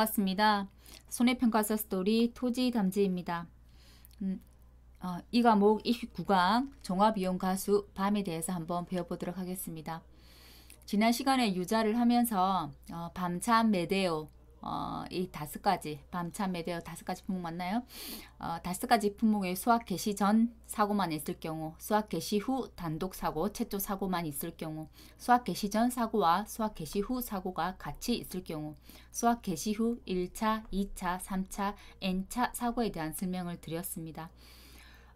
반갑습니다. 손해평가서 스토리 토지 담지입니다. 음, 어, 이 과목 29강 종합이용 가수 밤에 대해서 한번 배워보도록 하겠습니다. 지난 시간에 유자를 하면서 어, 밤참 메데오 어, 이 다섯 가지 밤참 메데오 다섯 가지 품목 맞나요? 어, 다섯 가지 품목의 수학 개시 전 사고만 있을 경우 수학 개시 후 단독 사고 최초 사고만 있을 경우 수학 개시 전 사고와 수학 개시 후 사고가 같이 있을 경우 수학 개시 후 1차, 2차, 3차, n차 사고에 대한 설명을 드렸습니다.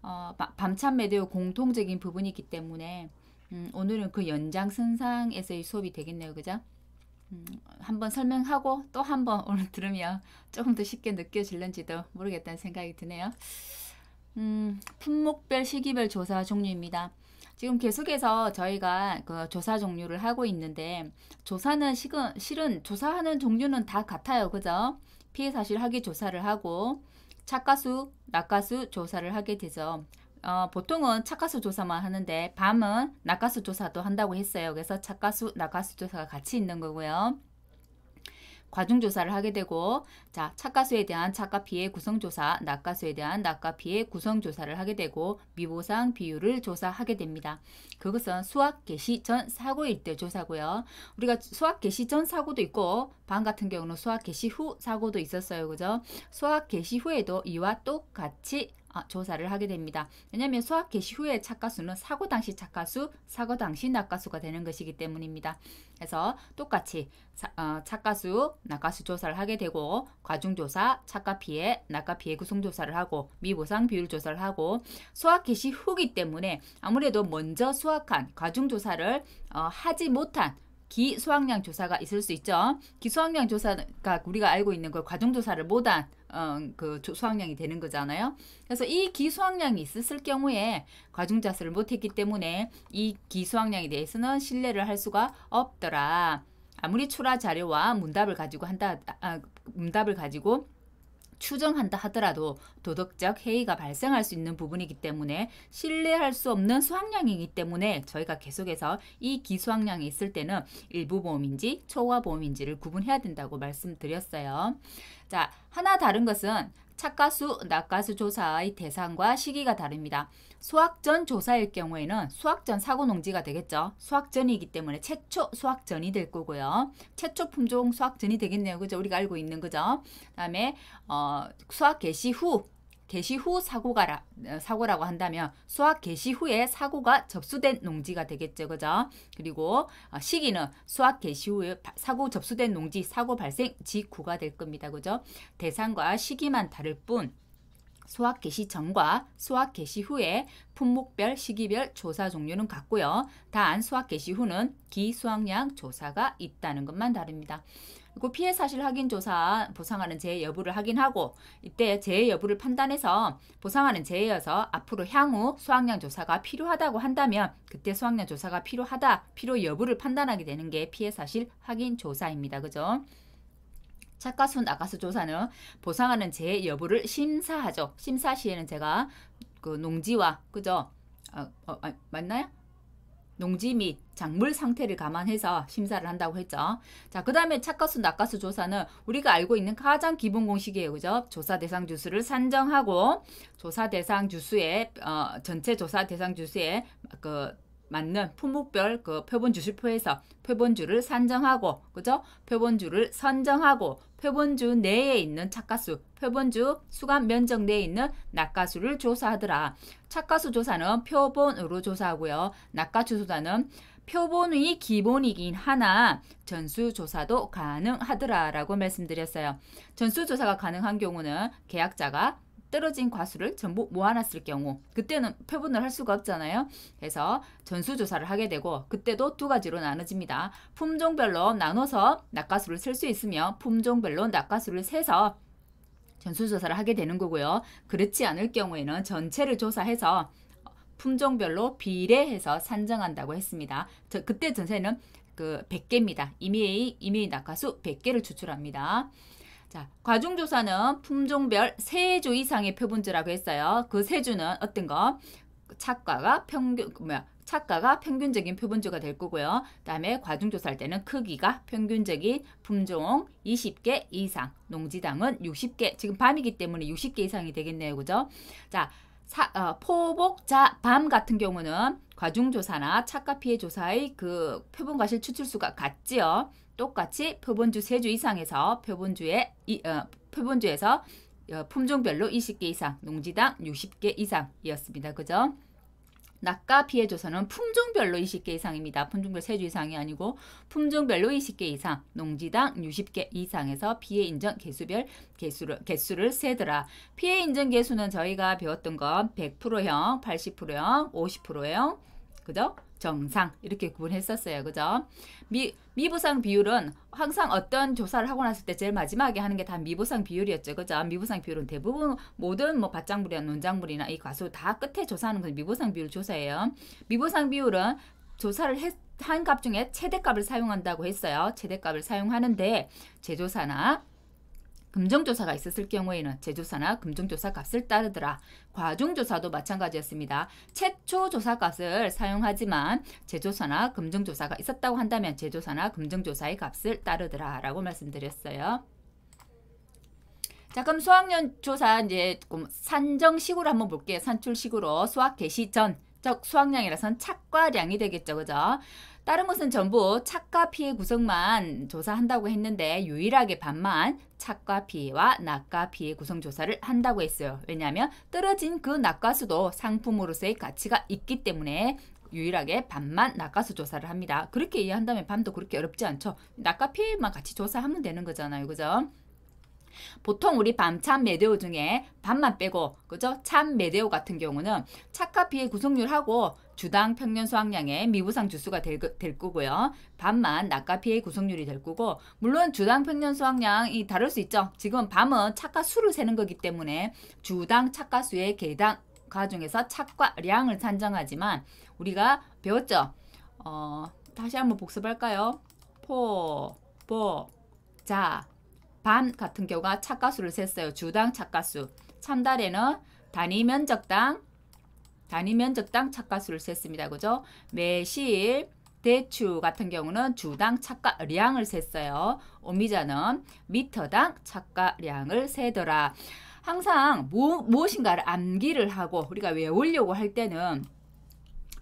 어, 밤참 메데오 공통적인 부분이기 때문에 음, 오늘은 그 연장선상에서의 수업이 되겠네요. 그죠? 음, 한번 설명하고 또 한 번 오늘 들으면 조금 더 쉽게 느껴질는지도 모르겠다는 생각이 드네요. 음, 품목별 시기별 조사 종류입니다. 지금 계속해서 저희가 그 조사 종류를 하고 있는데 조사는 실은, 실은 조사하는 종류는 다 같아요. 그죠? 피해 사실 하기 조사를 하고 착가수, 낙가수 조사를 하게 되죠. 어, 보통은 착가수 조사만 하는데 밤은 낙가수 조사도 한다고 했어요. 그래서 착가수, 낙가수 조사가 같이 있는 거고요. 과중 조사를 하게 되고 자 착가수에 대한 착가 피해 구성 조사, 낙가수에 대한 낙가 피해 구성 조사를 하게 되고 미보상 비율을 조사하게 됩니다. 그것은 수학 개시 전 사고일 때 조사고요. 우리가 수학 개시 전 사고도 있고 반 같은 경우는 수학 개시 후 사고도 있었어요. 그죠? 수학 개시 후에도 이와 똑같이 아, 조사를 하게 됩니다. 왜냐하면 수학 개시 후의 착가수는 사고 당시 착가수, 사고 당시 낙가수가 되는 것이기 때문입니다. 그래서 똑같이 사, 어, 착가수, 낙가수 조사를 하게 되고 과중조사, 착가 피해, 낙가 피해 구성 조사를 하고 미보상 비율 조사를 하고 수학 개시 후기 때문에 아무래도 먼저 수학한 과중조사를 어, 하지 못한 기수학량 조사가 있을 수 있죠. 기수학량 조사가 우리가 알고 있는 걸 과정조사를 못한 어, 그 수학량이 되는 거잖아요. 그래서 이 기수학량이 있었을 경우에 과중자수를 못했기 때문에 이 기수학량에 대해서는 신뢰를 할 수가 없더라. 아무리 출하 자료와 문답을 가지고 한다, 아, 문답을 가지고 추정한다 하더라도 도덕적 해이가 발생할 수 있는 부분이기 때문에 신뢰할 수 없는 수학량이기 때문에 저희가 계속해서 이 기수학량이 있을 때는 일부 보험인지 초과 보험인지를 구분해야 된다고 말씀드렸어요. 자, 하나 다른 것은 착가수, 낙가수 조사의 대상과 시기가 다릅니다. 수학전 조사일 경우에는 수학전 사고 농지가 되겠죠. 수학전이기 때문에 최초 수학전이 될 거고요. 최초 품종 수학전이 되겠네요. 그죠? 우리가 알고 있는 거죠. 그다음에 어, 수학 개시 후 개시 후 사고가 어, 사고라고 한다면 수학 개시 후에 사고가 접수된 농지가 되겠죠. 그죠? 그리고 어, 시기는 수학 개시 후에 사고 접수된 농지 사고 발생 직후가 될 겁니다. 그죠? 대상과 시기만 다를 뿐 수학 개시 전과 수학 개시 후에 품목별, 시기별 조사 종류는 같고요. 단 수학 개시 후는 기수학량 조사가 있다는 것만 다릅니다. 그리고 피해 사실 확인 조사 보상하는 재해 여부를 확인하고 이때 재해 여부를 판단해서 보상하는 재해여서 앞으로 향후 수학량 조사가 필요하다고 한다면 그때 수학량 조사가 필요하다, 필요 여부를 판단하게 되는 게 피해 사실 확인 조사입니다. 그죠? 착가수 나가수 조사는 보상하는 재해 여부를 심사하죠. 심사 시에는 제가 그 농지와 그죠? 어, 어, 아, 맞나요? 농지 및 작물 상태를 감안해서 심사를 한다고 했죠. 자, 그 다음에 착가수, 낙가수 조사는 우리가 알고 있는 가장 기본 공식이에요. 그죠? 조사 대상 주수를 산정하고 조사 대상 주수의 어, 전체 조사 대상 주수의 그 맞는 품목별 그 표본주수표에서 표본주를 산정하고 그죠? 표본주를 선정하고 표본주 내에 있는 착가수, 표본주 수감 면적 내에 있는 낙가수를 조사하더라. 착가수 조사는 표본으로 조사하고요. 낙가수 조사는 표본의 기본이긴 하나 전수조사도 가능하더라라고 말씀드렸어요. 전수조사가 가능한 경우는 계약자가 떨어진 과수를 전부 모아놨을 경우 그때는 표본을 할 수가 없잖아요. 그래서 전수조사를 하게 되고 그때도 두 가지로 나눠집니다. 품종별로 나눠서 낙가수를 셀수 있으며 품종별로 낙가수를 세서 전수조사를 하게 되는 거고요. 그렇지 않을 경우에는 전체를 조사해서 품종별로 비례해서 산정한다고 했습니다. 저, 그때 전세는 그 100개입니다. 이메이, 이메이 낙가수 100개를 추출합니다. 자, 과중조사는 품종별 세 주 이상의 표본주라고 했어요. 그 세 주는 어떤 거? 착과가 평균 뭐야 착가가 평균적인 표본주가 될 거고요. 그 다음에 과중조사할 때는 크기가 평균적인 품종 20개 이상, 농지당은 60개. 지금 밤이기 때문에 60개 이상이 되겠네요. 그죠? 자, 사, 어, 포복자 밤 같은 경우는 과중조사나 착가 피해 조사의 그 표본과실 추출수가 같지요. 똑같이 표본주 세주 이상에서 표본주의 이, 어, 표본주에서 어, 품종별로 20개 이상, 농지당 60개 이상이었습니다. 그죠? 낙가 피해 조사는 품종별로 20개 이상입니다. 품종별 3주 이상이 아니고 품종별로 20개 이상, 농지당 60개 이상에서 피해 인정 개수별 개수를 개수를 세더라. 피해 인정 개수는 저희가 배웠던 건 100%형, 80%형, 50%형, 그죠? 정상 이렇게 구분했었어요. 그죠? 미, 미부상 비율은 항상 어떤 조사를 하고 났을 때 제일 마지막에 하는 게 다 미부상 비율이었죠. 그죠? 미부상 비율은 대부분 모든 뭐 밭작물이나 논작물이나 이 과수 다 끝에 조사하는 건 미부상 비율 조사예요. 미부상 비율은 조사를 했, 한값 중에 최대값을 사용한다고 했어요. 최대값을 사용하는데 제조사나 금정조사가 있었을 경우에는 제조사나 금정조사 값을 따르더라. 과중조사도 마찬가지였습니다. 최초 조사 값을 사용하지만 제조사나 금정조사가 있었다고 한다면 제조사나 금정조사의 값을 따르더라 라고 말씀드렸어요. 자 그럼 수학년 조사 이제 산정식으로 한번 볼게요. 산출식으로 수학 개시 전, 즉 수학량이라서는 착과량이 되겠죠. 그죠? 다른 것은 전부 착과 피해 구성만 조사한다고 했는데 유일하게 반만 착과 피해와 낙과 피해 구성 조사를 한다고 했어요. 왜냐하면 떨어진 그 낙과수도 상품으로서의 가치가 있기 때문에 유일하게 반만 낙과수 조사를 합니다. 그렇게 이해한다면 밤도 그렇게 어렵지 않죠. 낙과 피해만 같이 조사하면 되는 거잖아요. 그죠? 보통 우리 밤참 메데오 중에 밤만 빼고 그죠? 참 메데오 같은 경우는 착과 피해 구성률하고 주당 평년 수확량의 미부상 주수가 될, 될 거고요. 밤만 낮과 피해 구성률이 될 거고 물론 주당 평년 수확량이 다를 수 있죠. 지금 밤은 착과 수를 세는 거기 때문에 주당 착과 수의 개당 가중에서 착과 량을 산정하지만 우리가 배웠죠. 어, 다시 한번 복습할까요? 포, 보, 자, 밤 같은 경우가 착가수를 셌어요. 주당 착가수. 참달에는 단위 면적당 단위 면적당 착가수를 셌습니다. 그죠? 매실 대추 같은 경우는 주당 착가량을 셌어요. 오미자는 미터당 착가량을 세더라. 항상 무, 무엇인가를 암기를 하고 우리가 외우려고 할 때는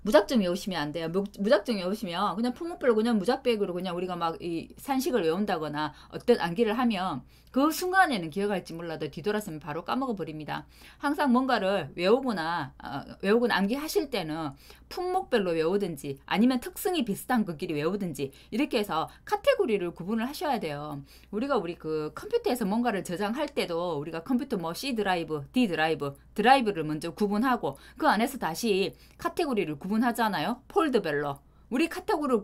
무작정 외우시면 안 돼요. 무, 무작정 외우시면 그냥 품목별로 그냥 무작백으로 그냥 우리가 막 이 산식을 외운다거나 어떤 암기를 하면 그 순간에는 기억할지 몰라도 뒤돌아서면 바로 까먹어 버립니다. 항상 뭔가를 외우거나 어, 외우거나 암기하실 때는 품목별로 외우든지 아니면 특성이 비슷한 것끼리 외우든지 이렇게 해서 카테고리를 구분을 하셔야 돼요. 우리가 우리 그 컴퓨터에서 뭔가를 저장할 때도 우리가 컴퓨터 뭐 C 드라이브, D 드라이브, 드라이브를 먼저 구분하고 그 안에서 다시 카테고리를 구분하잖아요. 폴더별로. 우리 카테고리를,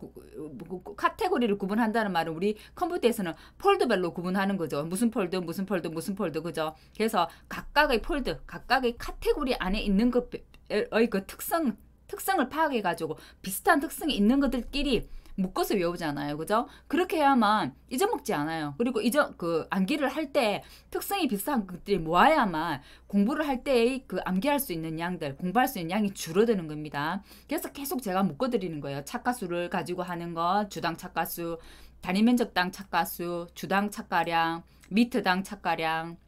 카테고리를 구분한다는 말은 우리 컴퓨터에서는 폴더별로 구분하는 거죠. 무슨 폴더, 무슨 폴더, 무슨 폴더, 그죠? 그래서 각각의 폴더, 각각의 카테고리 안에 있는 것의 그 특성, 특성을 파악해가지고 비슷한 특성이 있는 것들끼리 묶어서 외우잖아요. 그죠? 그렇게 해야만 잊어먹지 않아요. 그리고 잊어, 그 암기를 할 때 특성이 비슷한 것들이 모아야만 공부를 할때그 암기할 수 있는 양들, 공부할 수 있는 양이 줄어드는 겁니다. 그래서 계속 제가 묶어 드리는 거예요. 착가수를 가지고 하는 것, 주당 착가수, 단위 면적당 착가수, 주당 착가량, 미터당 착가량,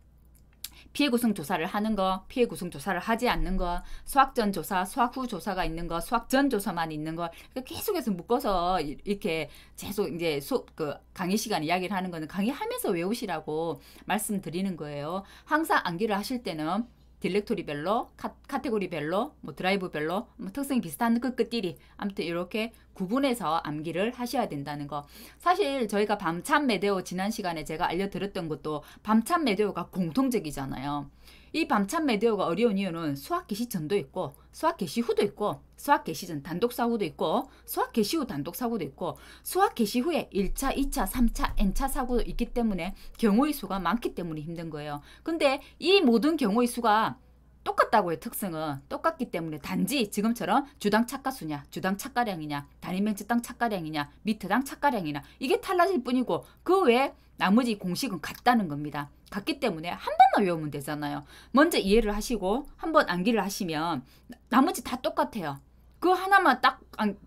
피해 구성 조사를 하는 거, 피해 구성 조사를 하지 않는 거, 수학 전 조사, 수학 후 조사가 있는 거, 수학 전 조사만 있는 거 계속해서 묶어서 이렇게 계속 이제 수그 강의 시간 이야기를 하는 거는 강의하면서 외우시라고 말씀드리는 거예요. 항상 암기를 하실 때는 디렉토리별로, 카, 테고리별로, 뭐 드라이브별로, 뭐 특성이 비슷한 그 것끼리 아무튼 이렇게 구분해서 암기를 하셔야 된다는 거. 사실 저희가 밤참 매대오 지난 시간에 제가 알려드렸던 것도 밤참 매대오가 공통적이잖아요. 이 밤참 매대오가 어려운 이유는 수확 개시 전도 있고 수확 개시 후도 있고 수확 개시 전 단독 사고도 있고 수확 개시 후 단독 사고도 있고 수확 개시 후에 1차, 2차, 3차, n차 사고도 있기 때문에 경우의 수가 많기 때문에 힘든 거예요. 근데 이 모든 경우의 수가 똑같다고요 특성은. 똑같기 때문에 단지 지금처럼 주당 착가수냐 주당 착가량이냐 단위면적당 착가량이냐 미터당 착가량이냐 이게 달라질 뿐이고 그 외에 나머지 공식은 같다는 겁니다. 같기 때문에 한 번만 외우면 되잖아요. 먼저 이해를 하시고 한 번 암기를 하시면 나머지 다 똑같아요. 그 하나만 딱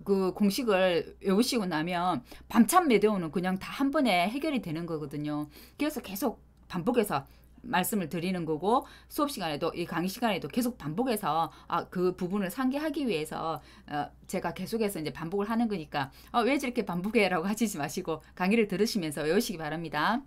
그 공식을 외우시고 나면 밤참 매대오는 그냥 다 한 번에 해결이 되는 거거든요. 그래서 계속 반복해서 말씀을 드리는 거고 수업 시간에도 이 강의 시간에도 계속 반복해서 아, 그 부분을 상기하기 위해서 어, 제가 계속해서 이제 반복을 하는 거니까 어, 왜 저렇게 반복해라고 하시지 마시고 강의를 들으시면서 외우시기 바랍니다.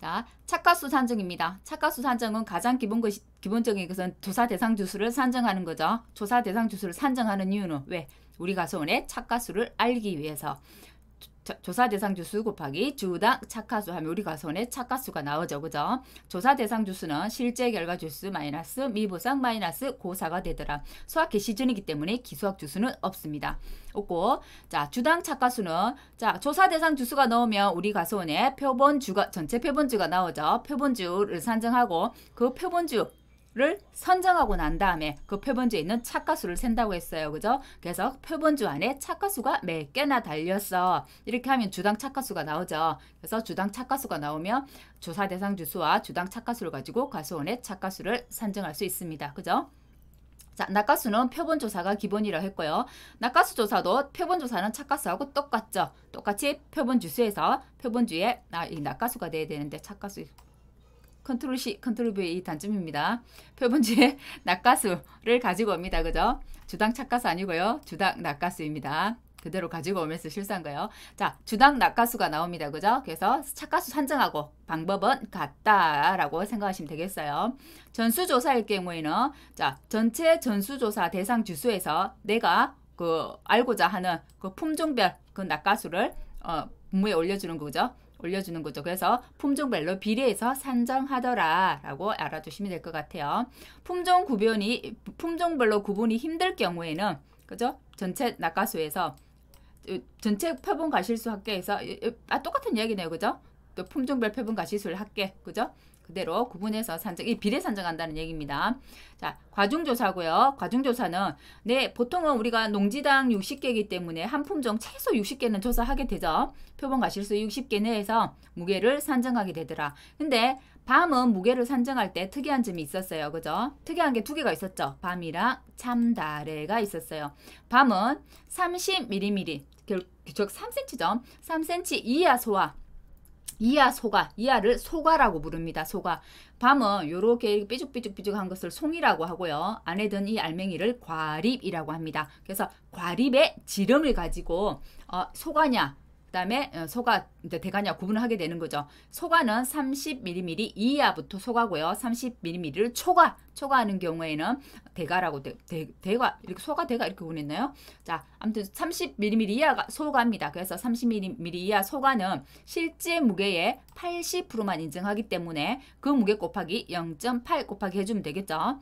자, 착가수 산정입니다. 착가수 산정은 가장 기본 것이, 기본적인 것은 조사 대상 주수를 산정하는 거죠. 조사 대상 주수를 산정하는 이유는 왜? 우리 가수원의 착가수를 알기 위해서. 조사 대상 주수 곱하기 주당 착하수 하면 우리 가선에 착가수가 나오죠. 그죠? 조사 대상 주수는 실제 결과 주수 마이너스 미부상 마이너스 고사가 되더라. 수학 개시준이기 때문에 기수학 주수는 없습니다. 없고 자 주당 착가수는 자 조사 대상 주수가 나오면 우리 가선에 표본주가 전체 표본주가 나오죠. 표본주를 산정하고 그 표본주 를 선정하고 난 다음에 그 표본주에 있는 착가수를 센다고 했어요. 그죠? 그래서 표본주 안에 착가수가 몇 개나 달렸어. 이렇게 하면 주당 착가수가 나오죠. 그래서 주당 착가수가 나오면 조사 대상 주수와 주당 착과수를 가지고 과수원의 착과수를 산정할 수 있습니다. 그죠? 자, 낙과수는 표본조사가 기본이라 했고요. 낙과수 조사도 표본조사는 착과수하고 똑같죠. 똑같이 표본주수에서 표본주에 아, 이 낙과수가 돼야 되는데 착과수 컨트롤 C, 컨트롤 V 이 단점입니다. 표본주에 낙과수를 가지고 옵니다. 그죠? 주당 착과수 아니고요. 주당 낙과수입니다. 그대로 가지고 오면서 실수한 거예요. 자, 주당 낙가수가 나옵니다. 그죠? 그래서 착가수 산정하고 방법은 같다라고 생각하시면 되겠어요. 전수조사일 경우에는 자, 전체 전수조사 대상 주수에서 내가 그 알고자 하는 그 품종별 그 낙가수를 어, 분모에 올려주는 거죠. 올려주는 거죠. 그래서 품종별로 비례해서 산정하더라 라고 알아두시면 될 것 같아요. 품종 구별이 품종별로 구분이 힘들 경우에는 그죠? 전체 낙가수에서 전체 표본 가실수 합계에서 아 똑같은 이야기네요. 그죠? 또 품종별 표본 가실수를 합계. 그죠? 그대로 구분해서 산정, 이 비례 산정한다는 얘기입니다. 자, 과중조사고요. 과중조사는 네, 보통은 우리가 농지당 60개이기 때문에 한 품종 최소 60개는 조사하게 되죠. 표본 가실수 60개 내에서 무게를 산정하게 되더라. 근데 밤은 무게를 산정할 때 특이한 점이 있었어요. 그죠? 특이한 게 두 개가 있었죠. 밤이랑 참다래가 있었어요. 밤은 30mm, 즉 3cm죠. 3cm 이하 소화 이하 소가, 이하를 소가라고 부릅니다. 소가. 밤은 요렇게 삐죽삐죽삐죽한 것을 송이라고 하고요. 안에 든 이 알맹이를 과립이라고 합니다. 그래서 과립의 지름을 가지고 어, 소가냐, 그다음에 어, 소가 이제 대가냐 구분을 하게 되는 거죠. 소가는 30mm 이하부터 소가고요. 30mm를 초가 초가하는 경우에는 대가라고 대, 대, 대 가 이렇게 소가 대가 이렇게 구분했나요? 자, 아무튼 30mm 이하가 소가입니다. 그래서 30mm 이하 소가는 실제 무게의 80%만 인정하기 때문에 그 무게 곱하기 0.8 곱하기 해주면 되겠죠.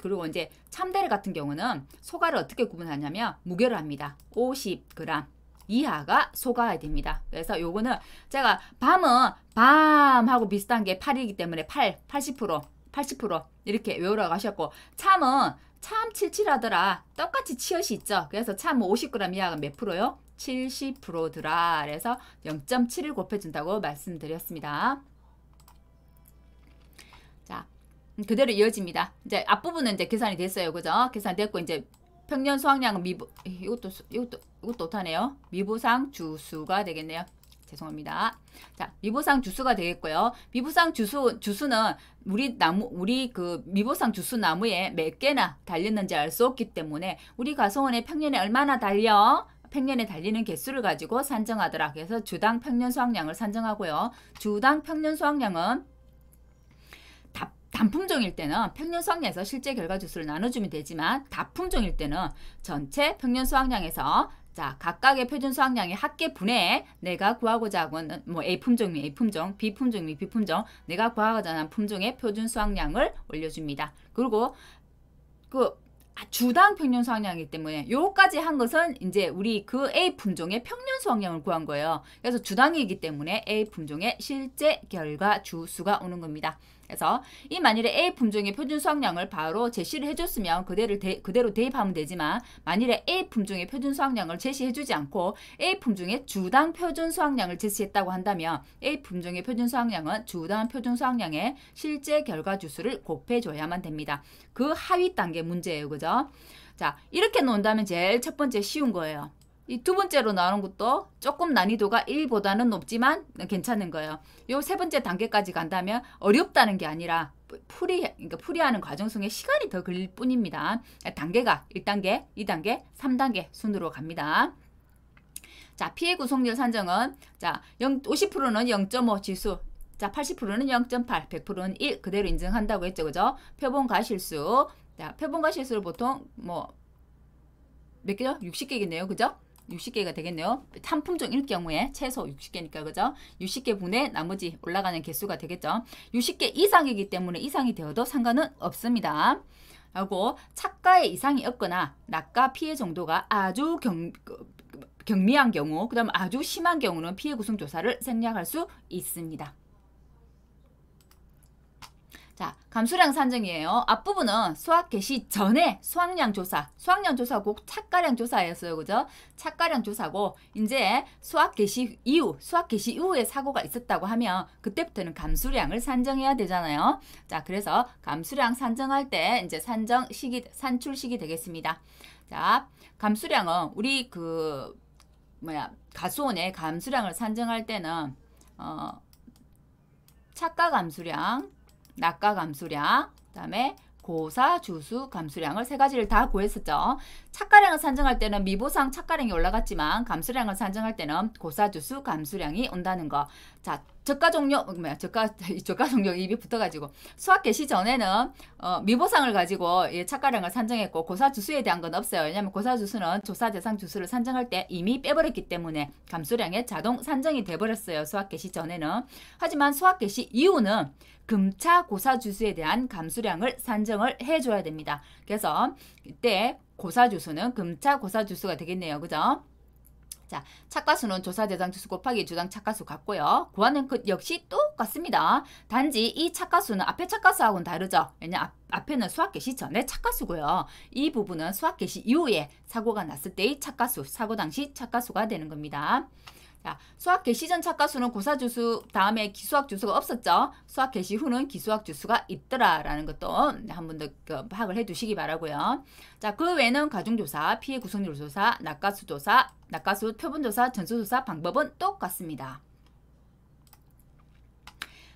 그리고 이제 참대를 같은 경우는 소가를 어떻게 구분하냐면 무게를 합니다. 50g 이하가 속아야 됩니다. 그래서 요거는 제가 밤은 밤하고 비슷한 게 8이기 때문에 8, 80%, 80% 이렇게 외우라고 하셨고 참은 참 칠칠하더라. 똑같이 치엇이 있죠. 그래서 참 50g 이하가 몇 프로요? 70%더라. 그래서 0.7을 곱해준다고 말씀드렸습니다. 자, 그대로 이어집니다. 이제 앞부분은 이제 계산이 됐어요. 그죠? 계산됐고 이제 평년 수확량은 미부 이것도 이것도 이것도 못하네요. 미부상 주수가 되겠네요. 죄송합니다. 자, 미부상 주수가 되겠고요. 미부상 주수 주수는 우리 나무 우리 그 미부상 주수 나무에 몇 개나 달렸는지 알 수 없기 때문에 우리 가소원에 평년에 얼마나 달려 평년에 달리는 개수를 가지고 산정하더라. 그래서 주당 평년 수확량을 산정하고요. 주당 평년 수확량은 단품종일 때는 평년 수확량에서 실제 결과 주수를 나눠주면 되지만 다품종일 때는 전체 평년 수확량에서 자 각각의 표준 수확량의 합계 분에 내가 구하고자 하는 뭐 A 품종이 A 품종, B 품종이 B 품종, 내가 구하고자 하는 품종의 표준 수확량을 올려줍니다. 그리고 그 주당 평년 수확량이기 때문에 요까지 한 것은 이제 우리 그 A 품종의 평년 수확량을 구한 거예요. 그래서 주당이기 때문에 A 품종의 실제 결과 주수가 오는 겁니다. 그래서 이 만일에 A 품종의 표준 수확량을 바로 제시를 해줬으면 그대로, 대, 그대로 대입하면 되지만 만일에 A 품종의 표준 수확량을 제시해주지 않고 A 품종의 주당 표준 수확량을 제시했다고 한다면 A 품종의 표준 수확량은 주당 표준 수확량의 실제 결과 주수를 곱해줘야만 됩니다. 그 하위 단계 문제예요. 그죠? 자 이렇게 놓는다면 제일 첫 번째 쉬운 거예요. 이 두 번째로 나오는 것도 조금 난이도가 1보다는 높지만 괜찮은 거예요. 요 세 번째 단계까지 간다면 어렵다는 게 아니라 풀이 그러니까 풀이하는 과정 속에 시간이 더 걸릴 뿐입니다. 단계가 1단계, 2단계, 3단계 순으로 갑니다. 자, 피해 구속률 산정은 자, 0, 50%는 0.5 지수, 자, 80%는 0.8, 100%는 1 그대로 인정한다고 했죠. 그죠? 표본 가 실수. 자, 표본 가 실수를 보통 뭐 몇 개죠? 60개겠네요. 그죠? 60개가 되겠네요. 한 품종일 경우에 최소 60개니까 그죠? 60개 분의 나머지 올라가는 개수가 되겠죠. 60개 이상이기 때문에 이상이 되어도 상관은 없습니다. 하고 착가에 이상이 없거나 낙가 피해 정도가 아주 경, 경미한 경우 그 다음 아주 심한 경우는 피해 구성 조사를 생략할 수 있습니다. 자, 감수량 산정이에요. 앞부분은 수학 개시 전에 수확량 조사, 수확량 조사고 착가량 조사였어요. 그죠? 착가량 조사고 이제 수학 개시 이후, 수학 개시 이후에 사고가 있었다고 하면 그때부터는 감수량을 산정해야 되잖아요. 자, 그래서 감수량 산정할 때 이제 산정 시기 산출 시기 되겠습니다. 자, 감수량은 우리 그 뭐야 가수원의 감수량을 산정할 때는 어 착가 감수량 낙가 감수량, 그 다음에 고사, 주수, 감수량을 세 가지를 다 구했었죠. 착가량을 산정할 때는 미보상 착가량이 올라갔지만 감수량을 산정할 때는 고사, 주수, 감수량이 온다는 거. 자, 저가 종료, 뭐야, 저가, 저가 종료 입이 붙어가지고 수학 개시 전에는 어, 미보상을 가지고 예, 착가량을 산정했고 고사 주수에 대한 건 없어요. 왜냐하면 고사 주수는 조사 대상 주수를 산정할 때 이미 빼버렸기 때문에 감수량에 자동 산정이 돼버렸어요. 수학 개시 전에는. 하지만 수학 개시 이후는 금차 고사 주수에 대한 감수량을 산정을 해줘야 됩니다. 그래서 이때 고사 주수는 금차 고사 주수가 되겠네요. 그죠? 자, 착가수는 조사 대상 주수 곱하기 주당 착가수 같고요. 구하는 것 역시 똑같습니다. 단지 이 착가수는 앞에 착가수하고는 다르죠. 왜냐 앞, 앞에는 수학 개시 전에 착가수고요. 이 부분은 수학 개시 이후에 사고가 났을 때의 착가수, 사고 당시 착가수가 되는 겁니다. 자, 수학 개시 전 착가수는 고사 주수 다음에 기수학 주수가 없었죠. 수학 개시 후는 기수학 주수가 있더라라는 것도 한 번더그 파악을 해두시기 바라고요. 자, 그 외에는 가중조사, 피해 구성률 조사, 낙가수 조사, 낙가수 표본조사, 전수조사 방법은 똑같습니다.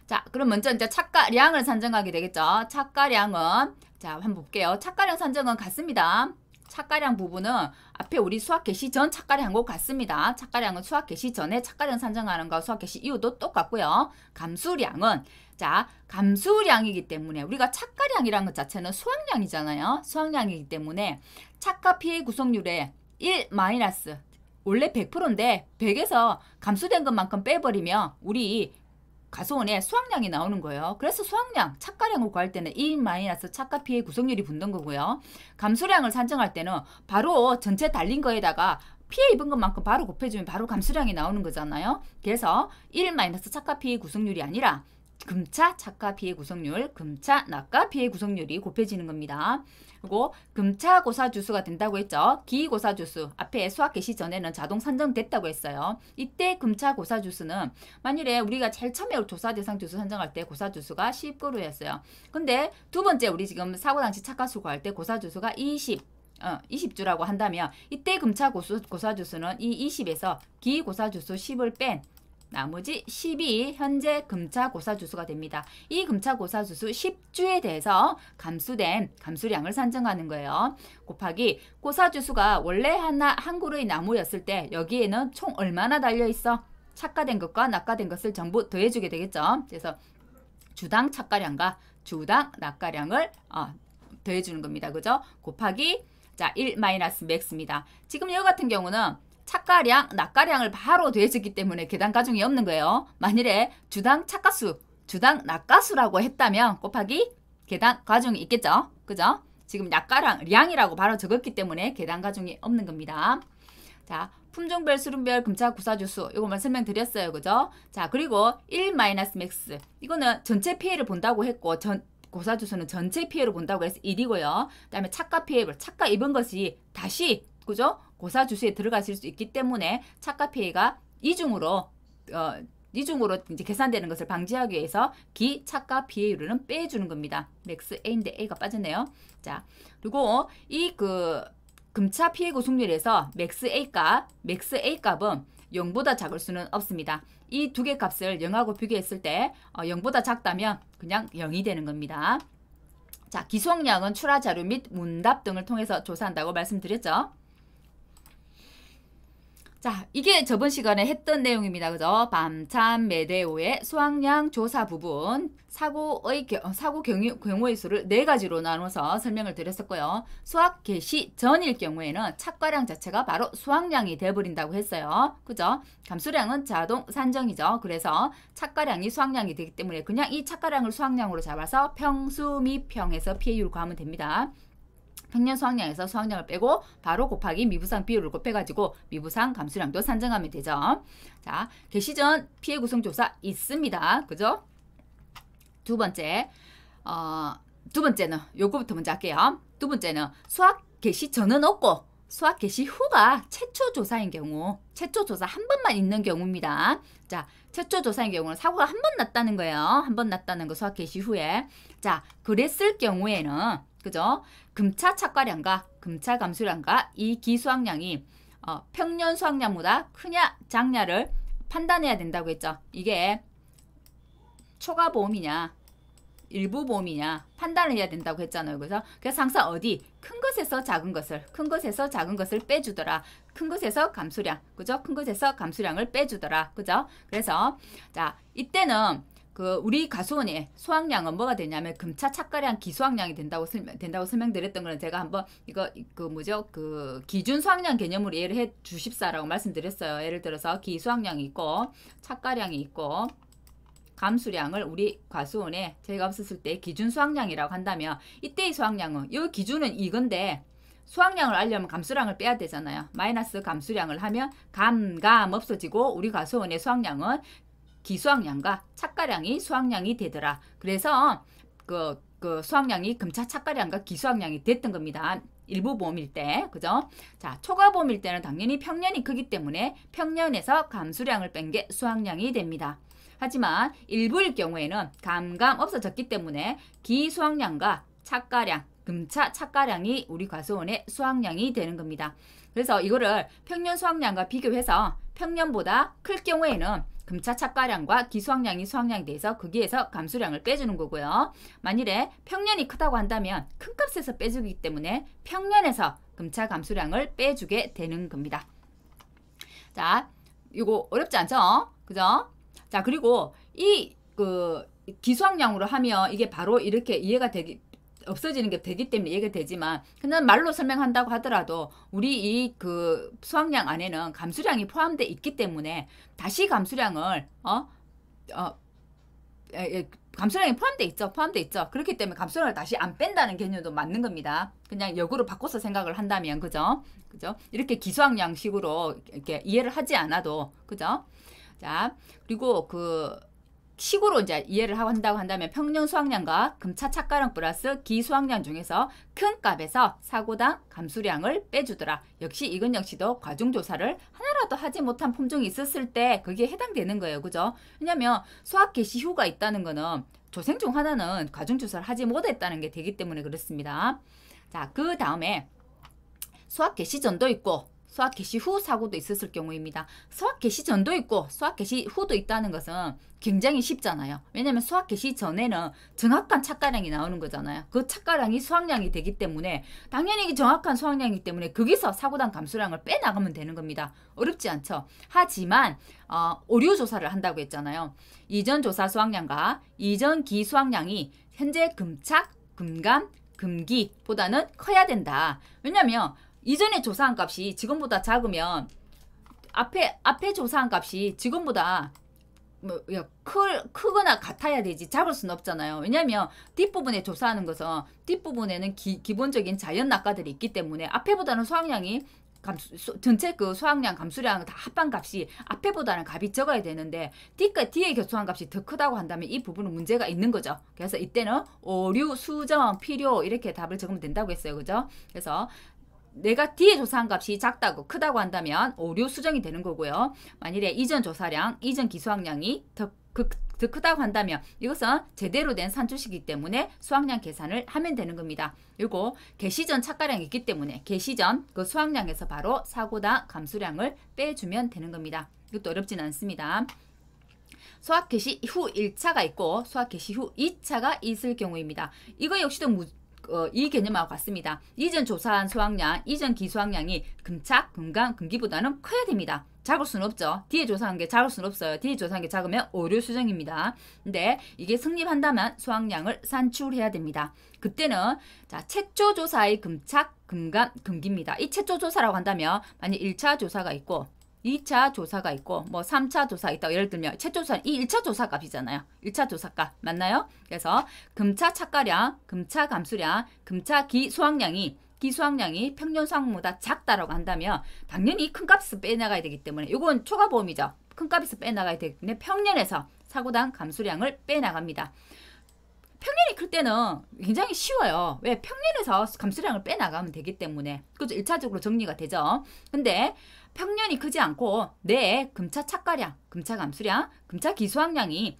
자, 그럼 먼저 이제 착가량을 산정하게 되겠죠. 착가량은 자, 한번 볼게요. 착가량 산정은 같습니다. 착가량 부분은 앞에 우리 수학 개시 전 착가량하고 같습니다. 착가량은 수학 개시 전에 착가량 산정하는 거 수학 개시 이후도 똑같고요. 감수량은 자 감수량이기 때문에 우리가 착가량이라는 것 자체는 수확량이잖아요. 수확량이기 때문에 착가 피해 구성률의 1 마이너스 원래 100%인데 100에서 감수된 것만큼 빼버리면 우리 가소원에 수확량이 나오는 거예요. 그래서 수확량, 착가량을 구할 때는 1 마이너스 착가 피해 구성률이 붙는 거고요. 감수량을 산정할 때는 바로 전체 달린 거에다가 피해 입은 것만큼 바로 곱해주면 바로 감수량이 나오는 거잖아요. 그래서 1 마이너스 착가 피해 구성률이 아니라 금차 착가 피해 구성률, 금차 낙가 피해 구성률이 곱해지는 겁니다. 그리고 금차 고사 주수가 된다고 했죠. 기고사 주수 앞에 수학 개시 전에는 자동 산정됐다고 했어요. 이때 금차 고사 주수는 만일에 우리가 제일 처음에 조사 대상 주수 산정할 때 고사 주수가 10그루였어요. 근데 두 번째 우리 지금 사고 당시 착가수 구할 때 고사 주수가 20 어, 20주라고 한다면 이때 금차 고수, 고사주수는 이 20에서 기고사주수 10을 뺀 나머지 10이 현재 금차 고사 주수가 됩니다. 이 금차 고사 주수 10주에 대해서 감수된 감수량을 산정하는 거예요. 곱하기 고사 주수가 원래 하나 한 그루의 나무였을 때 여기에는 총 얼마나 달려 있어? 착가된 것과 낙가된 것을 전부 더해주게 되겠죠. 그래서 주당 착과량과 주당 낙과량을 어, 더해주는 겁니다. 그죠? 곱하기 자 1 마이너스 max입니다. 지금 이거 같은 경우는 착과량, 낙과량을 바로 더해주기 때문에 개당 과중이 없는 거예요. 만일에 주당 착과수, 주당 낙과수라고 했다면 곱하기 개당 과중이 있겠죠. 그죠? 지금 낙과량, 량이라고 바로 적었기 때문에 개당 과중이 없는 겁니다. 자, 품종별, 수령별, 금차, 고사주수 이거만 설명드렸어요. 그죠? 자, 그리고 1 마이너스 max. 이거는 전체 피해를 본다고 했고 전 고사주수는 전체 피해를 본다고 해서 1이고요. 그 다음에 착과 피해를 착과 입은 것이 다시 그죠? 고사 주수에 들어가실 수 있기 때문에 착과 피해가 이중으로 어 이중으로 이제 계산되는 것을 방지하기 위해서 기 착과 비율은 빼주는 겁니다. max A인데 A가 빠졌네요. 자, 그리고 이 그 금차 피해 구성률에서 max A 값, max A 값은 0보다 작을 수는 없습니다. 이 두 개 값을 0하고 비교했을 때 어, 0보다 작다면 그냥 0이 되는 겁니다. 자, 기수확량은 출하 자료 및 문답 등을 통해서 조사한다고 말씀드렸죠. 자, 이게 저번 시간에 했던 내용입니다. 그죠? 밤참 메데오의 수확량 조사 부분, 사고의 겨, 사고 경우, 경우의 수를 네 가지로 나눠서 설명을 드렸었고요. 수확 개시 전일 경우에는 착과량 자체가 바로 수확량이 되어버린다고 했어요. 그죠? 감수량은 자동 산정이죠. 그래서 착과량이 수확량이 되기 때문에 그냥 이 착과량을 수확량으로 잡아서 평수 및 평에서 피해율 구하면 됩니다. 평년 수확량에서 수확량을 빼고 바로 곱하기 미부상 비율을 곱해가지고 미부상 감수량도 산정하면 되죠. 자, 개시 전 피해 구성 조사 있습니다. 그죠? 두 번째, 어, 두 번째는 요거부터 먼저 할게요. 두 번째는 수확 개시 전은 없고 수확 개시 후가 최초 조사인 경우, 최초 조사 한 번만 있는 경우입니다. 자, 최초 조사인 경우는 사고가 한 번 났다는 거예요. 한 번 났다는 거 수확 개시 후에. 자, 그랬을 경우에는 그죠? 금차 착과량과 금차 감수량과 이 기수확량이 어, 평년 수확량보다 크냐 작냐를 판단해야 된다고 했죠. 이게 초과 보험이냐 일부 보험이냐 판단을 해야 된다고 했잖아요. 그래서 그래서 항상 어디 큰 것에서 작은 것을 큰 것에서 작은 것을 빼주더라. 큰 것에서 감수량 그죠? 큰 것에서 감수량을 빼주더라. 그죠? 그래서 자 이때는 그 우리 가수원의 수확량은 뭐가 되냐면 금차 착가량 기수확량이 된다고 설명 된다고 설명드렸던 거는 제가 한번 이거 그 뭐죠 그 기준 수확량 개념으로 이해를 해 주십사라고 말씀드렸어요. 예를 들어서 기수확량이 있고 착가량이 있고 감수량을 우리 과수원에 저희가 없었을 때 기준 수확량이라고 한다면 이때의 수확량은 이 기준은 이건데 수확량을 알려면 감수량을 빼야 되잖아요. 마이너스 감수량을 하면 감, 감 없어지고 우리 과수원의 수확량은 기수확량과 착가량이 수확량이 되더라. 그래서 그, 그 수확량이 금차 착가량과 기수확량이 됐던 겁니다. 일부 보험일 때, 그죠? 자, 초과 보험일 때는 당연히 평년이 크기 때문에 평년에서 감수량을 뺀 게 수확량이 됩니다. 하지만 일부일 경우에는 감감 없어졌기 때문에 기수확량과 착가량, 금차 착가량이 우리 과수원의 수확량이 되는 겁니다. 그래서 이거를 평년 수확량과 비교해서 평년보다 클 경우에는 금차 착가량과 기수확량이 수확량이 돼서 거기에서 감수량을 빼주는 거고요. 만일에 평년이 크다고 한다면 큰 값에서 빼주기 때문에 평년에서 금차 감수량을 빼주게 되는 겁니다. 자, 이거 어렵지 않죠? 그죠? 자, 그리고 이 그 기수학량으로 하면 이게 바로 이렇게 이해가 되기 없어지는 게 되기 때문에 이해가 되지만 그냥 말로 설명한다고 하더라도 우리 이 그 수확량 안에는 감수량이 포함되어 있기 때문에 다시 감수량을 어? 어 에, 에, 감수량이 포함돼 있죠. 포함돼 있죠. 그렇기 때문에 감수량을 다시 안 뺀다는 개념도 맞는 겁니다. 그냥 역으로 바꿔서 생각을 한다면 그죠? 그죠? 이렇게 기수학량식으로 이렇게 이해를 하지 않아도 그죠? 자, 그리고 그 식으로 이제 이해를 한다고 한다면 평년 수확량과 금차 착가량 플러스 기수확량 중에서 큰 값에서 사고당 감수량을 빼주더라. 역시 이건 역시도 과중조사를 하나라도 하지 못한 품종이 있었을 때 그게 해당되는 거예요. 그죠? 왜냐면 수확 개시 후가 있다는 거는 조생 중 하나는 과중조사를 하지 못했다는 게 되기 때문에 그렇습니다. 자, 그 다음에 수확 개시 전도 있고 수학 개시 후 사고도 있었을 경우입니다. 수학 개시 전도 있고 수학 개시 후도 있다는 것은 굉장히 쉽잖아요. 왜냐하면 수학 개시 전에는 정확한 착가량이 나오는 거잖아요. 그 착가량이 수확량이 되기 때문에 당연히 정확한 수확량이기 때문에 거기서 사고당 감수량을 빼나가면 되는 겁니다. 어렵지 않죠. 하지만 어, 오류 조사를 한다고 했잖아요. 이전 조사 수확량과 이전 기 수확량이 현재 금착, 금감, 금기보다는 커야 된다. 왜냐하면 이전에 조사한 값이 지금보다 작으면 앞에 앞에 조사한 값이 지금보다 뭐, 야, 클, 크거나 같아야 되지 작을 수는 없잖아요. 왜냐하면 뒷부분에 조사하는 것은 뒷부분에는 기, 기본적인 자연 낙가들이 있기 때문에 앞에보다는 수확량이 감수, 수, 전체 그 수확량 감수량 다 합한 값이 앞에보다는 값이 적어야 되는데 뒤가 뒤에 교수한 값이 더 크다고 한다면 이 부분은 문제가 있는 거죠. 그래서 이때는 오류, 수정, 필요 이렇게 답을 적으면 된다고 했어요. 그죠? 그래서 내가 뒤에 조사한 값이 작다고 크다고 한다면 오류 수정이 되는 거고요. 만일에 이전 조사량, 이전 기수학량이 더, 그, 더 크다고 한다면 이것은 제대로 된 산출시기 때문에 수확량 계산을 하면 되는 겁니다. 그리고 개시전 착가량이 있기 때문에 개시전 그 수확량에서 바로 사고당 감수량을 빼주면 되는 겁니다. 이것도 어렵진 않습니다. 수학 개시 후 1차가 있고 수학 개시 후 2차가 있을 경우입니다. 이거 역시도 무, 어, 이 개념하고 같습니다. 이전 조사한 수확량, 이전 기수확량이 금착, 금강, 금기보다는 커야 됩니다. 작을 수는 없죠. 뒤에 조사한 게 작을 수는 없어요. 뒤에 조사한 게 작으면 오류 수정입니다. 근데 이게 성립한다면 수확량을 산출해야 됩니다. 그때는 자 최초 조사의 금착, 금감, 금기입니다. 이 최초 조사라고 한다면 만약 1차 조사가 있고 2차 조사가 있고 뭐 3차 조사 있다 예를 들면 최초 조사는 이 1차 조사 값이잖아요. 1차 조사 값 맞나요? 그래서 금차 착가량, 금차 감수량, 금차 기수확량이 기수확량이 평년 수확보다 작다라고 한다면 당연히 큰 값을 빼나가야 되기 때문에 이건 초과보험이죠. 큰 값에서 빼나가야 되기 때문에 평년에서 사고당 감수량을 빼나갑니다. 평년이 클 때는 굉장히 쉬워요. 왜? 평년에서 감수량을 빼나가면 되기 때문에. 그죠? 1차적으로 정리가 되죠. 근데 평년이 크지 않고 내 금차 착가량, 금차 감수량, 금차 기수학량이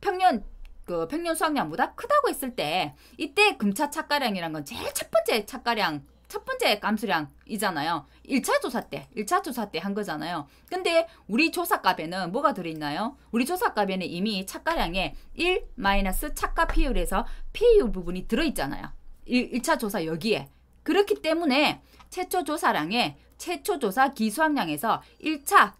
평년 그 평년 수학량보다 크다고 했을 때 이때 금차 착가량이란 건 제일 첫 번째 착가량 첫 번째 감수량이잖아요. 1차 조사 때, 1차 조사 때 한 거잖아요. 근데 우리 조사값에는 뭐가 들어있나요? 우리 조사값에는 이미 착가량에 1 마이너스 착가 비율에서 비율 부분이 들어있잖아요. 1, 1차 조사 여기에. 그렇기 때문에 최초 조사량에 최초 조사 기수학량에서 1차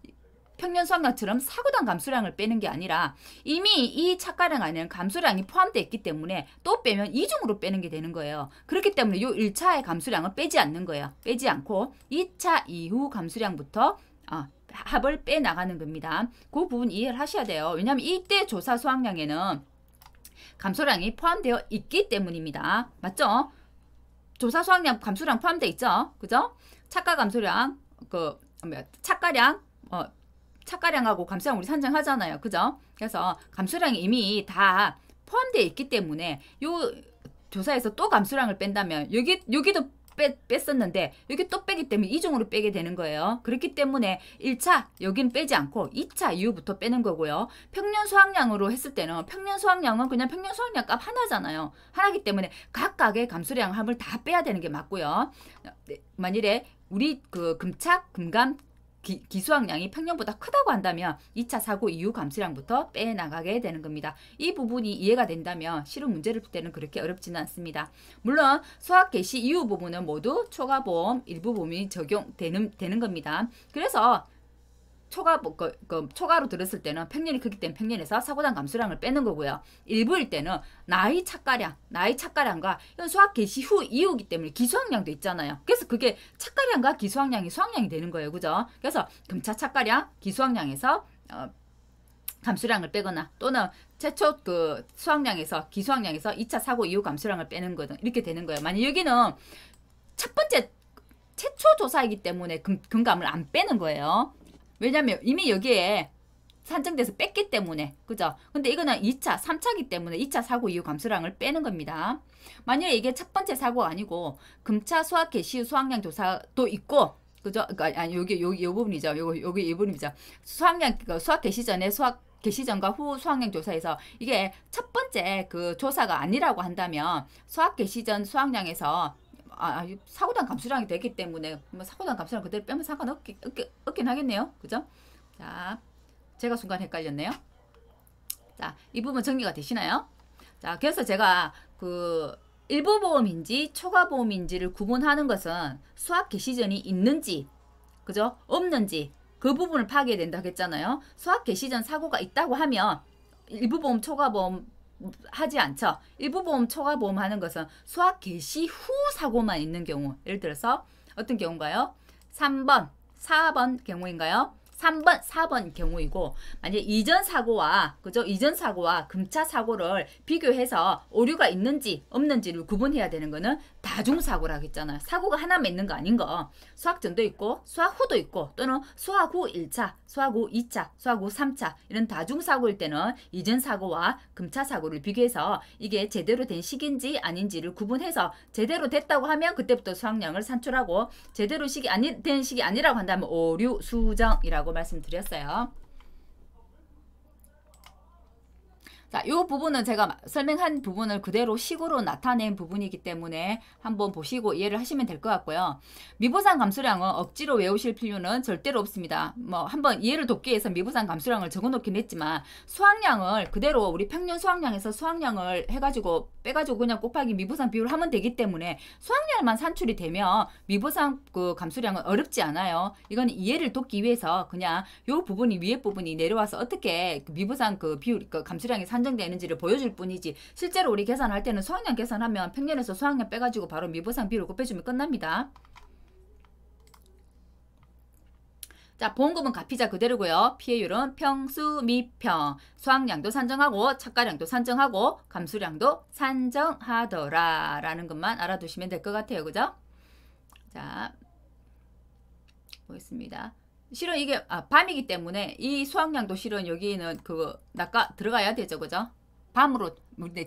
평년 수학량처럼 사고당 감수량을 빼는 게 아니라 이미 이 착가량 안에는 감수량이 포함되어 있기 때문에 또 빼면 이중으로 빼는 게 되는 거예요. 그렇기 때문에 이 1차의 감수량을 빼지 않는 거예요. 빼지 않고 2차 이후 감수량부터 어, 합을 빼 나가는 겁니다. 그 부분 이해를 하셔야 돼요. 왜냐하면 이때 조사 수학량에는 감소량이 포함되어 있기 때문입니다. 맞죠? 조사 수학량 감소량 포함되어 있죠? 그죠? 착가 감소량, 그, 착가량, 어, 착가량하고 감소량 우리 산정하잖아요. 그죠? 그래서 감소량이 이미 다 포함되어 있기 때문에 요 조사에서 또 감소량을 뺀다면 여기 여기도 빼, 뺐었는데 여기 또 빼기 때문에 이중으로 빼게 되는 거예요. 그렇기 때문에 1차 여긴 빼지 않고 2차 이후부터 빼는 거고요. 평년 수확량으로 했을 때는 평년 수확량은 그냥 평년 수확량 값 하나잖아요. 하나기 때문에 각각의 감소량 합을 다 빼야 되는 게 맞고요. 네, 만일에 우리 그 금착, 금감, 기, 기수학량이 평년보다 크다고 한다면 2차 사고 이후 감수량부터 빼나가게 되는 겁니다. 이 부분이 이해가 된다면 실험 문제를 풀 때는 그렇게 어렵지는 않습니다. 물론 수학 개시 이후 부분은 모두 초과보험 일부 보험이 적용되는 되는 겁니다. 그래서 초과 그, 그, 초과로 들었을 때는 평년이 크기 때문에 평년에서 사고당 감수량을 빼는 거고요. 일부일 때는 나이 착가량, 나이 착가량과 이건 수학 개시 후 이후기 때문에 기수학량도 있잖아요. 그래서 그게 착가량과 기수학량이 수학량이 되는 거예요. 그죠? 그래서 금차 착가량, 기수학량에서 어, 감수량을 빼거나 또는 최초 그 수학량에서 기수학량에서 2차 사고 이후 감수량을 빼는 거든 이렇게 되는 거예요. 만약 여기는 첫 번째 최초 조사이기 때문에 금, 금감을 안 빼는 거예요. 왜냐면 이미 여기에 산정돼서 뺐기 때문에 그죠? 근데 이거는 2차, 3차기 때문에 2차 사고 이후 감수량을 빼는 겁니다. 만약에 이게 첫 번째 사고가 아니고 금차 수학 개시 후 수학량 조사도 있고 그죠? 그러니까 아니 여기 여기 이 부분이죠. 요거 여기 이 부분이죠. 수학량 그 수학 개시 전에 수학 개시 전과 후 수학량 조사에서 이게 첫 번째 그 조사가 아니라고 한다면 수학 개시 전 수학량에서 아, 아 사고당 감수량이 되기 때문에 뭐 사고당 감수량 그대로 빼면 상관없긴 없긴 하겠네요. 그죠? 자, 제가 순간 헷갈렸네요. 자, 이 부분 정리가 되시나요? 자, 그래서 제가 그 일부 보험인지 초과 보험인지를 구분하는 것은 수학 개시전이 있는지, 그죠? 없는지 그 부분을 파악해야 된다 했잖아요. 수학 개시전 사고가 있다고 하면 일부 보험, 초과 보험 하지 않죠. 일부 보험, 초과 보험 하는 것은 수학 개시 후 사고만 있는 경우. 예를 들어서 어떤 경우인가요? 3번, 4번 경우인가요? 3번, 4번 경우이고 만약 이전 사고와 그죠? 이전 사고와 금차 사고를 비교해서 오류가 있는지 없는지를 구분해야 되는 거는 다 다중 사고라고 했잖아요. 사고가 하나만 있는 거 아닌 거. 수학 전도 있고 수학 후도 있고 또는 수학 후 1차, 수학 후 2차, 수학 후 3차 이런 다중 사고일 때는 이전 사고와 금차 사고를 비교해서 이게 제대로 된 시기인지 아닌지를 구분해서 제대로 됐다고 하면 그때부터 수학량을 산출하고 제대로 시기 아니 된 시기 아니라고 한다면 오류 수정이라고 말씀드렸어요. 자, 이 부분은 제가 설명한 부분을 그대로 식으로 나타낸 부분이기 때문에 한번 보시고 이해를 하시면 될 것 같고요. 미보상 감수량은 억지로 외우실 필요는 절대로 없습니다. 뭐 한번 이해를 돕기 위해서 미보상 감수량을 적어놓긴 했지만 수학량을 그대로 우리 평년 수학량에서 수학량을 해가지고 빼가지고 그냥 곱하기 미보상 비율 하면 되기 때문에 수학량만 산출이 되면 미보상 그 감수량은 어렵지 않아요. 이건 이해를 돕기 위해서 그냥 이 부분이 위에 부분이 내려와서 어떻게 그 미보상 그 비율 그 감수량이 산 산정되는지를 보여줄 뿐이지 실제로 우리 계산할 때는 수학량 계산하면 평년에서 수학량 빼가지고 바로 미보상 비율 곱해주면 끝납니다. 자, 보험금은 가피자 그대로고요. 피해율은 평수, 미평, 수학량도 산정하고 착가량도 산정하고 감수량도 산정하더라 라는 것만 알아두시면 될 것 같아요. 그죠? 자, 보겠습니다. 실은 이게 아, 밤이기 때문에 이 수학량도 실은 여기는 그 낚아 들어가야 되죠 그죠? 밤으로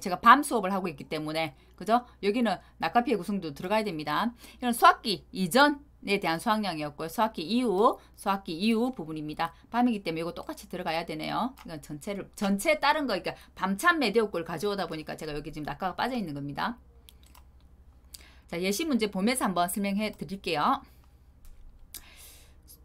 제가 밤 수업을 하고 있기 때문에 그죠? 여기는 낙가피해 구성도 들어가야 됩니다. 이건 수학기 이전에 대한 수학량이었고요. 수학기 이후 수학기 이후 부분입니다. 밤이기 때문에 이거 똑같이 들어가야 되네요. 이건 전체를 전체에 따른 거 그러니까 밤참 메디오골 가져오다 보니까 제가 여기 지금 낙가가 빠져 있는 겁니다. 자 예시 문제 보면서 한번 설명해 드릴게요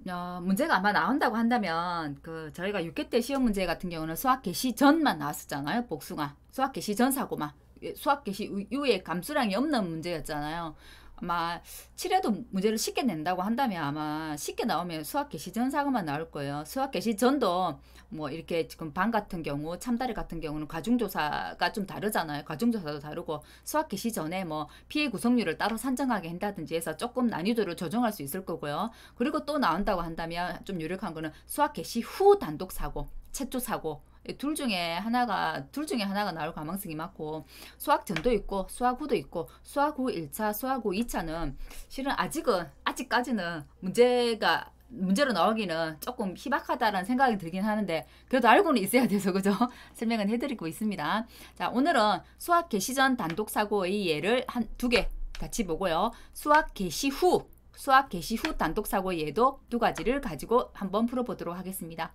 어, 문제가 아마 나온다고 한다면 그 저희가 6회 때 시험 문제 같은 경우는 수학 개시 전만 나왔었잖아요. 복숭아. 수학 개시 전 사고만. 예, 수학 개시 이후에 감수량이 없는 문제였잖아요. 아마 7회도 문제를 쉽게 낸다고 한다면 아마 쉽게 나오면 수학 개시 전 사고만 나올 거예요. 수학 개시 전도 뭐 이렇게 지금 반 같은 경우 참다리 같은 경우는 과중조사가 좀 다르잖아요. 과중조사도 다르고 수학 개시 전에 뭐 피해 구성률을 따로 산정하게 한다든지 해서 조금 난이도를 조정할 수 있을 거고요. 그리고 또 나온다고 한다면 좀 유력한 거는 수학 개시 후 단독 사고, 최초 사고 둘 중에 하나가 둘 중에 하나가 나올 가능성이 많고 수학 전도 있고 수학 후도 있고 수학 후 1차, 수학 후 2차는 실은 아직은 아직까지는 문제가 문제로 나오기는 조금 희박하다라는 생각이 들긴 하는데 그래도 알고는 있어야 돼서 그죠? 설명은 해드리고 있습니다. 자 오늘은 수학 개시 전 단독 사고의 예를 한 두 개 같이 보고요. 수학 개시 후 수학 개시 후 단독 사고의 예도 두 가지를 가지고 한번 풀어보도록 하겠습니다.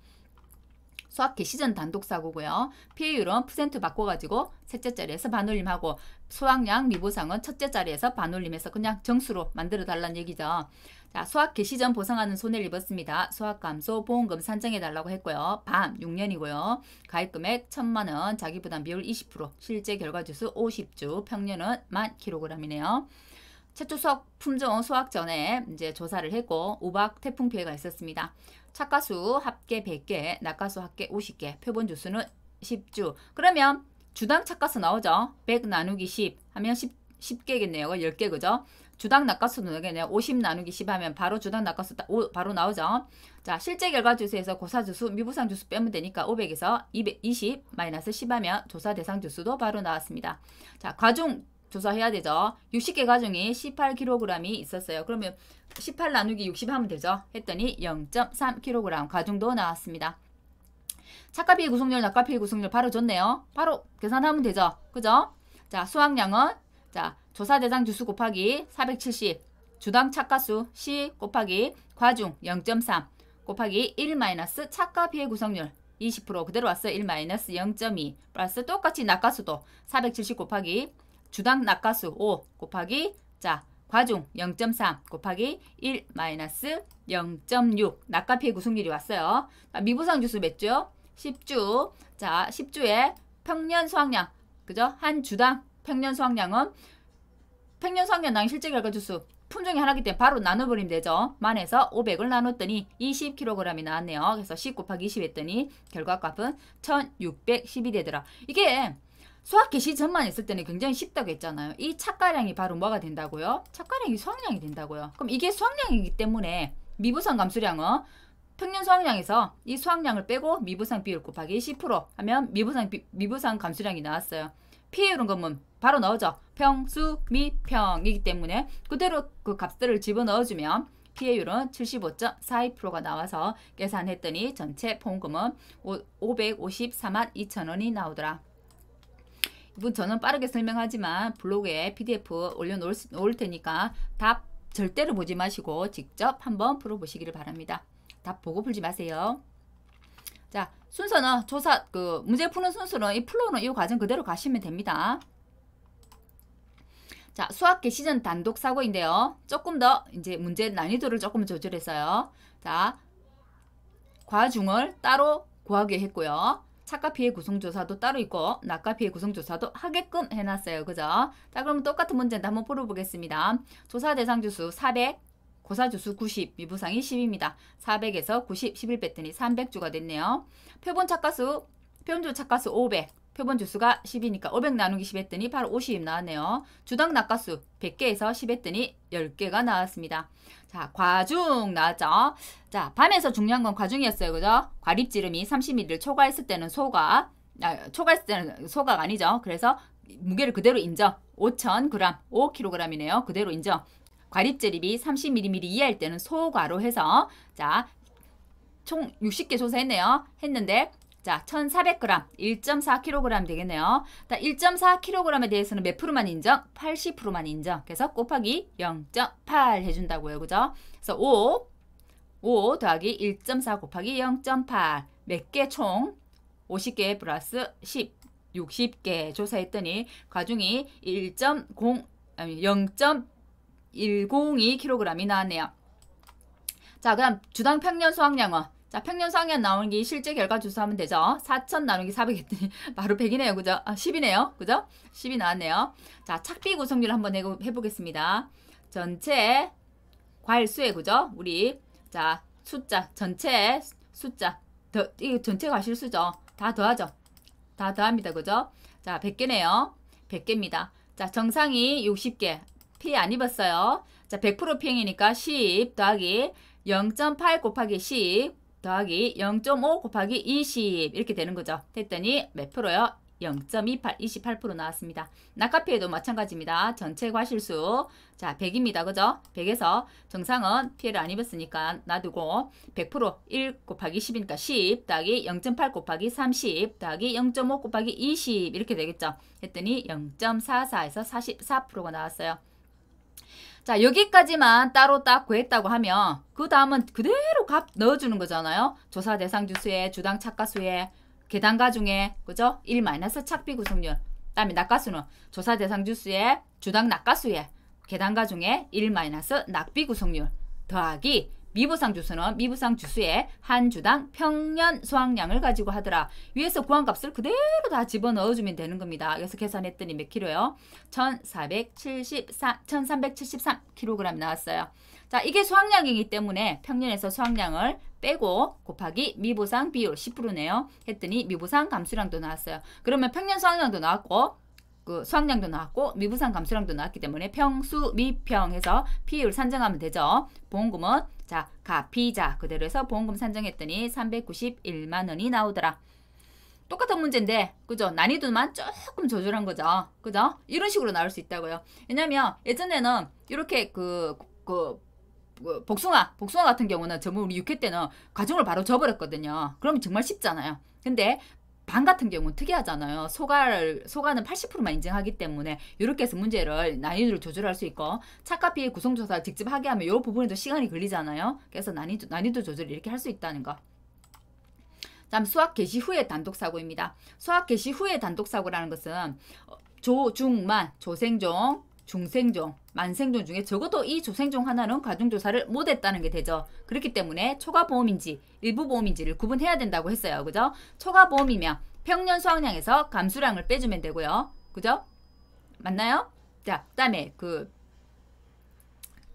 수학기 시전 단독 사고고요. 피해율은 퍼센트 바꿔가지고 셋째 자리에서 반올림하고 수학량 미보상은 첫째 자리에서 반올림해서 그냥 정수로 만들어 달라는 얘기죠. 자, 수학 개시전 보상하는 손해를 입었습니다. 수학 감소 보험금 산정해 달라고 했고요. 밤 6년이고요. 가입 금액 1천만 원, 자기 부담 비율 20%, 실제 결과 주수 50주, 평년은 만 킬로그램이네요. 최초 수학 품종 수학 전에 이제 조사를 했고 우박 태풍 피해가 있었습니다. 착가수 합계 100개, 낙가수 합계 50개, 표본 주수는 10주. 그러면 주당 착가수 나오죠? 100 나누기 10 하면 10, 10 개겠네요. 10개 그죠? 주당 낙가수 나오겠네요. 50 나누기 10 하면 바로 주당 낙가수 바로 나오죠. 자, 실제 결과 주수에서 고사 주수, 미부상 주수 빼면 되니까 500에서 220 마이너스 10 하면 조사 대상 주수도 바로 나왔습니다. 자, 과중 조사해야 되죠. 60개 가중이 18kg이 있었어요. 그러면 18 나누기 60 하면 되죠. 했더니 0.3kg 과중도 나왔습니다. 착가비 구성률, 낙가비 구성률 바로 줬네요. 바로 계산하면 되죠. 그죠? 자, 수학량은 자, 조사 대상 주수 곱하기 470 주당 착가수 C 곱하기 과중 0.3 곱하기 1 마이너스 착가비의 구성률 20% 그대로 왔어요. 1 마이너스 0.2 플러스 똑같이 낙가수도 470 곱하기 주당 낙가수 5 곱하기 자 과중 0.3 곱하기 1 마이너스 0.6 낙가피해 구성률이 왔어요. 미부상 주수 몇 주? 10주. 자 10주에 평년 수확량 그죠? 한 주당 평년 수확량은 평년 수확량당 실제 결과 주수 품종이 하나기 때문에 바로 나눠버리면 되죠. 만에서 500을 나눴더니 20kg이 나왔네요. 그래서 10 곱하기 20 했더니 결과값은 1610이 되더라. 이게 수학 개시 전만 있을 때는 굉장히 쉽다고 했잖아요. 이 착가량이 바로 뭐가 된다고요? 착가량이 수학량이 된다고요. 그럼 이게 수학량이기 때문에 미부상 감수량은 평년 수학량에서 이 수학량을 빼고 미부상 비율 곱하기 10% 하면 미부상 비, 미부상 감수량이 나왔어요. 피해율은 그러면 바로 넣어줘. 평수 미 평이기 때문에 그대로 그 값들을 집어넣어주면 피해율은 75.42%가 나와서 계산했더니 전체 보험금은 554만 2천원이 나오더라. 이분 저는 빠르게 설명하지만 블로그에 PDF 올려놓을 테니까 답 절대로 보지 마시고 직접 한번 풀어보시기를 바랍니다. 답 보고 풀지 마세요. 자 순서는 조사 그 문제 푸는 순서는 이 플로우는 이 과정 그대로 가시면 됩니다. 자, 수학계 시전 단독 사고인데요. 조금 더 이제 문제 난이도를 조금 조절했어요. 자, 과중을 따로 구하게 했고요. 착가 피해 구성조사도 따로 있고 낙가 피해 구성조사도 하게끔 해놨어요. 그죠? 자, 그럼 똑같은 문제인데 한번 풀어보겠습니다. 조사 대상 주수 400, 고사 주수 90, 미부상이 10입니다. 400에서 90, 11 뺐더니 300주가 됐네요. 표본 착가수, 표본주 착가수 500, 표본 주수가 10이니까 500 나누기 10 했더니 바로 50 나왔네요. 주당 낙가수 100개에서 10 했더니 10개가 나왔습니다. 자, 과중 나왔죠? 자, 밤에서 중요한 건 과중이었어요. 그죠? 과립지름이 30mm를 초과했을 때는 소가, 아, 초과했을 때는 소가 아니죠. 그래서 무게를 그대로 인정. 5,000g, 5kg이네요. 그대로 인정. 과립재립이 30mm 이하일 때는 소과로 해서 자, 총 60개 조사했네요. 했는데 자, 1,400g, 1.4kg 되겠네요. 1.4kg에 대해서는 몇 프로만 인정? 80%만 인정. 그래서 곱하기 0.8 해준다고요. 그죠? 그래서 5, 5 더하기 1.4 곱하기 0.8. 몇 개 총? 50개 플러스 10, 60개 조사했더니 과중이 1.0, 아니 0.102kg이 나왔네요. 자, 그럼 주당 평년 수확량은 자, 평년 상현 나오는 게 실제 결과 주소하면 되죠. 4천 나누기 400 했더니 바로 100이네요. 그죠? 아, 10이네요. 그죠? 10이 나왔네요. 자, 착비 구성률 한번 해보겠습니다. 전체 과일수의 그죠? 우리 자, 숫자 전체 숫자 더 이거 전체 과실수죠. 다 더하죠. 다 더합니다. 그죠? 자, 100개네요. 100개입니다. 자, 정상이 60개. 피해 안 입었어요. 자, 100% 피해이니까 10 더하기 0.8 곱하기 10 더하기 0.5 곱하기 20 이렇게 되는 거죠. 됐더니 몇 프로요? 0.28, 28% 나왔습니다. 낙하피해도 마찬가지입니다. 전체 과실수 자 100입니다. 그죠? 100에서 정상은 피해를 안 입었으니까 놔두고 100% 1 곱하기 10이니까 10 더하기 0.8 곱하기 30 더하기 0.5 곱하기 20 이렇게 되겠죠. 했더니 0.44에서 44%가 나왔어요. 자 여기까지만 따로 딱 구했다고 하면 그 다음은 그대로 값 넣어주는 거잖아요. 조사 대상 주수에 주당 착가수에 계단가 중에 그죠? 1 마이너스 착비 구성률 다음에 낙가수는 조사 대상 주수에 주당 낙가수에 계단가 중에 1 마이너스 낙비 구성률 더하기 미부상 주수는 미부상 주수의 한 주당 평년 수확량을 가지고 하더라. 위에서 구한 값을 그대로 다 집어넣어주면 되는 겁니다. 그래서 계산했더니 몇 킬로요? 1473, 1373kg 나왔어요. 자, 이게 수확량이기 때문에 평년에서 수확량을 빼고 곱하기 미보상 비율 10%네요. 했더니 미보상 감수량도 나왔어요. 그러면 평년 수확량도 나왔고 그 수확량도 나왔고 미부상 감수량도 나왔기 때문에 평수 미평 해서 비율 산정하면 되죠. 보험금은 자, 가피자 그대로 해서 보험금 산정했더니 391만 원이 나오더라. 똑같은 문제인데 그죠? 난이도만 조금 조절한 거죠. 그죠? 이런 식으로 나올 수 있다고요. 왜냐면 예전에는 이렇게 그, 그, 그 복숭아, 복숭아 같은 경우는 전부 우리 6회 때는 과정을 바로 접어렸거든요. 그러면 정말 쉽잖아요. 근데 반 같은 경우는 특이하잖아요. 소가를, 소가는 80%만 인정하기 때문에 이렇게 해서 문제를 난이도를 조절할 수 있고 착각비의 구성조사 직접 하게 하면 이 부분에도 시간이 걸리잖아요. 그래서 난이도, 난이도 조절을 이렇게 할 수 있다는 거. 다음 수학 개시 후의 단독 사고입니다. 수학 개시 후의 단독 사고라는 것은 조, 중, 만, 조생종, 중생종, 만생종 중에 적어도 이 조생종 하나는 가중조사를 못했다는 게 되죠. 그렇기 때문에 초과보험인지 일부보험인지를 구분해야 된다고 했어요. 그죠? 초과보험이면 평년 수확량에서 감수량을 빼주면 되고요. 그죠? 맞나요? 자, 그 다음에 그,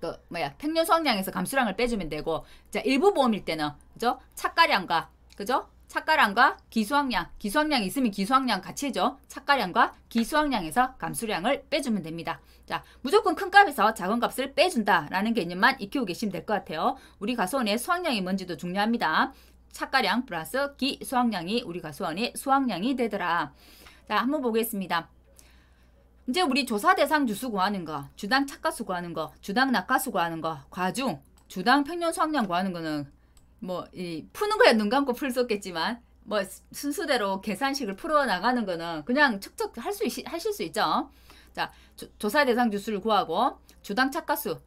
그, 뭐야, 평년 수확량에서 감수량을 빼주면 되고, 자, 일부 보험일 때는, 그죠? 착가량과, 그죠? 착가량과 기수확량, 기수확량 있으면 기수확량 같이 해줘. 착가량과 기수확량에서 감수량을 빼주면 됩니다. 자, 무조건 큰 값에서 작은 값을 빼준다라는 개념만 익히고 계시면 될 것 같아요. 우리 가수원의 수확량이 뭔지도 중요합니다. 착가량 플러스 기수확량이 우리 가수원의 수확량이 되더라. 자, 한번 보겠습니다. 이제 우리 조사 대상 주수 구하는 거, 주당 착가수 구하는 거, 주당 낙가수 구하는 거, 과중, 주당 평년 수확량 구하는 거는 뭐 이 푸는 거에 눈 감고 풀 수 없겠지만 뭐 순수대로 계산식을 풀어 나가는 거는 그냥 척척 할 수 하실 수 있죠. 자, 조, 사 대상 주수를 구하고 주당 착가수,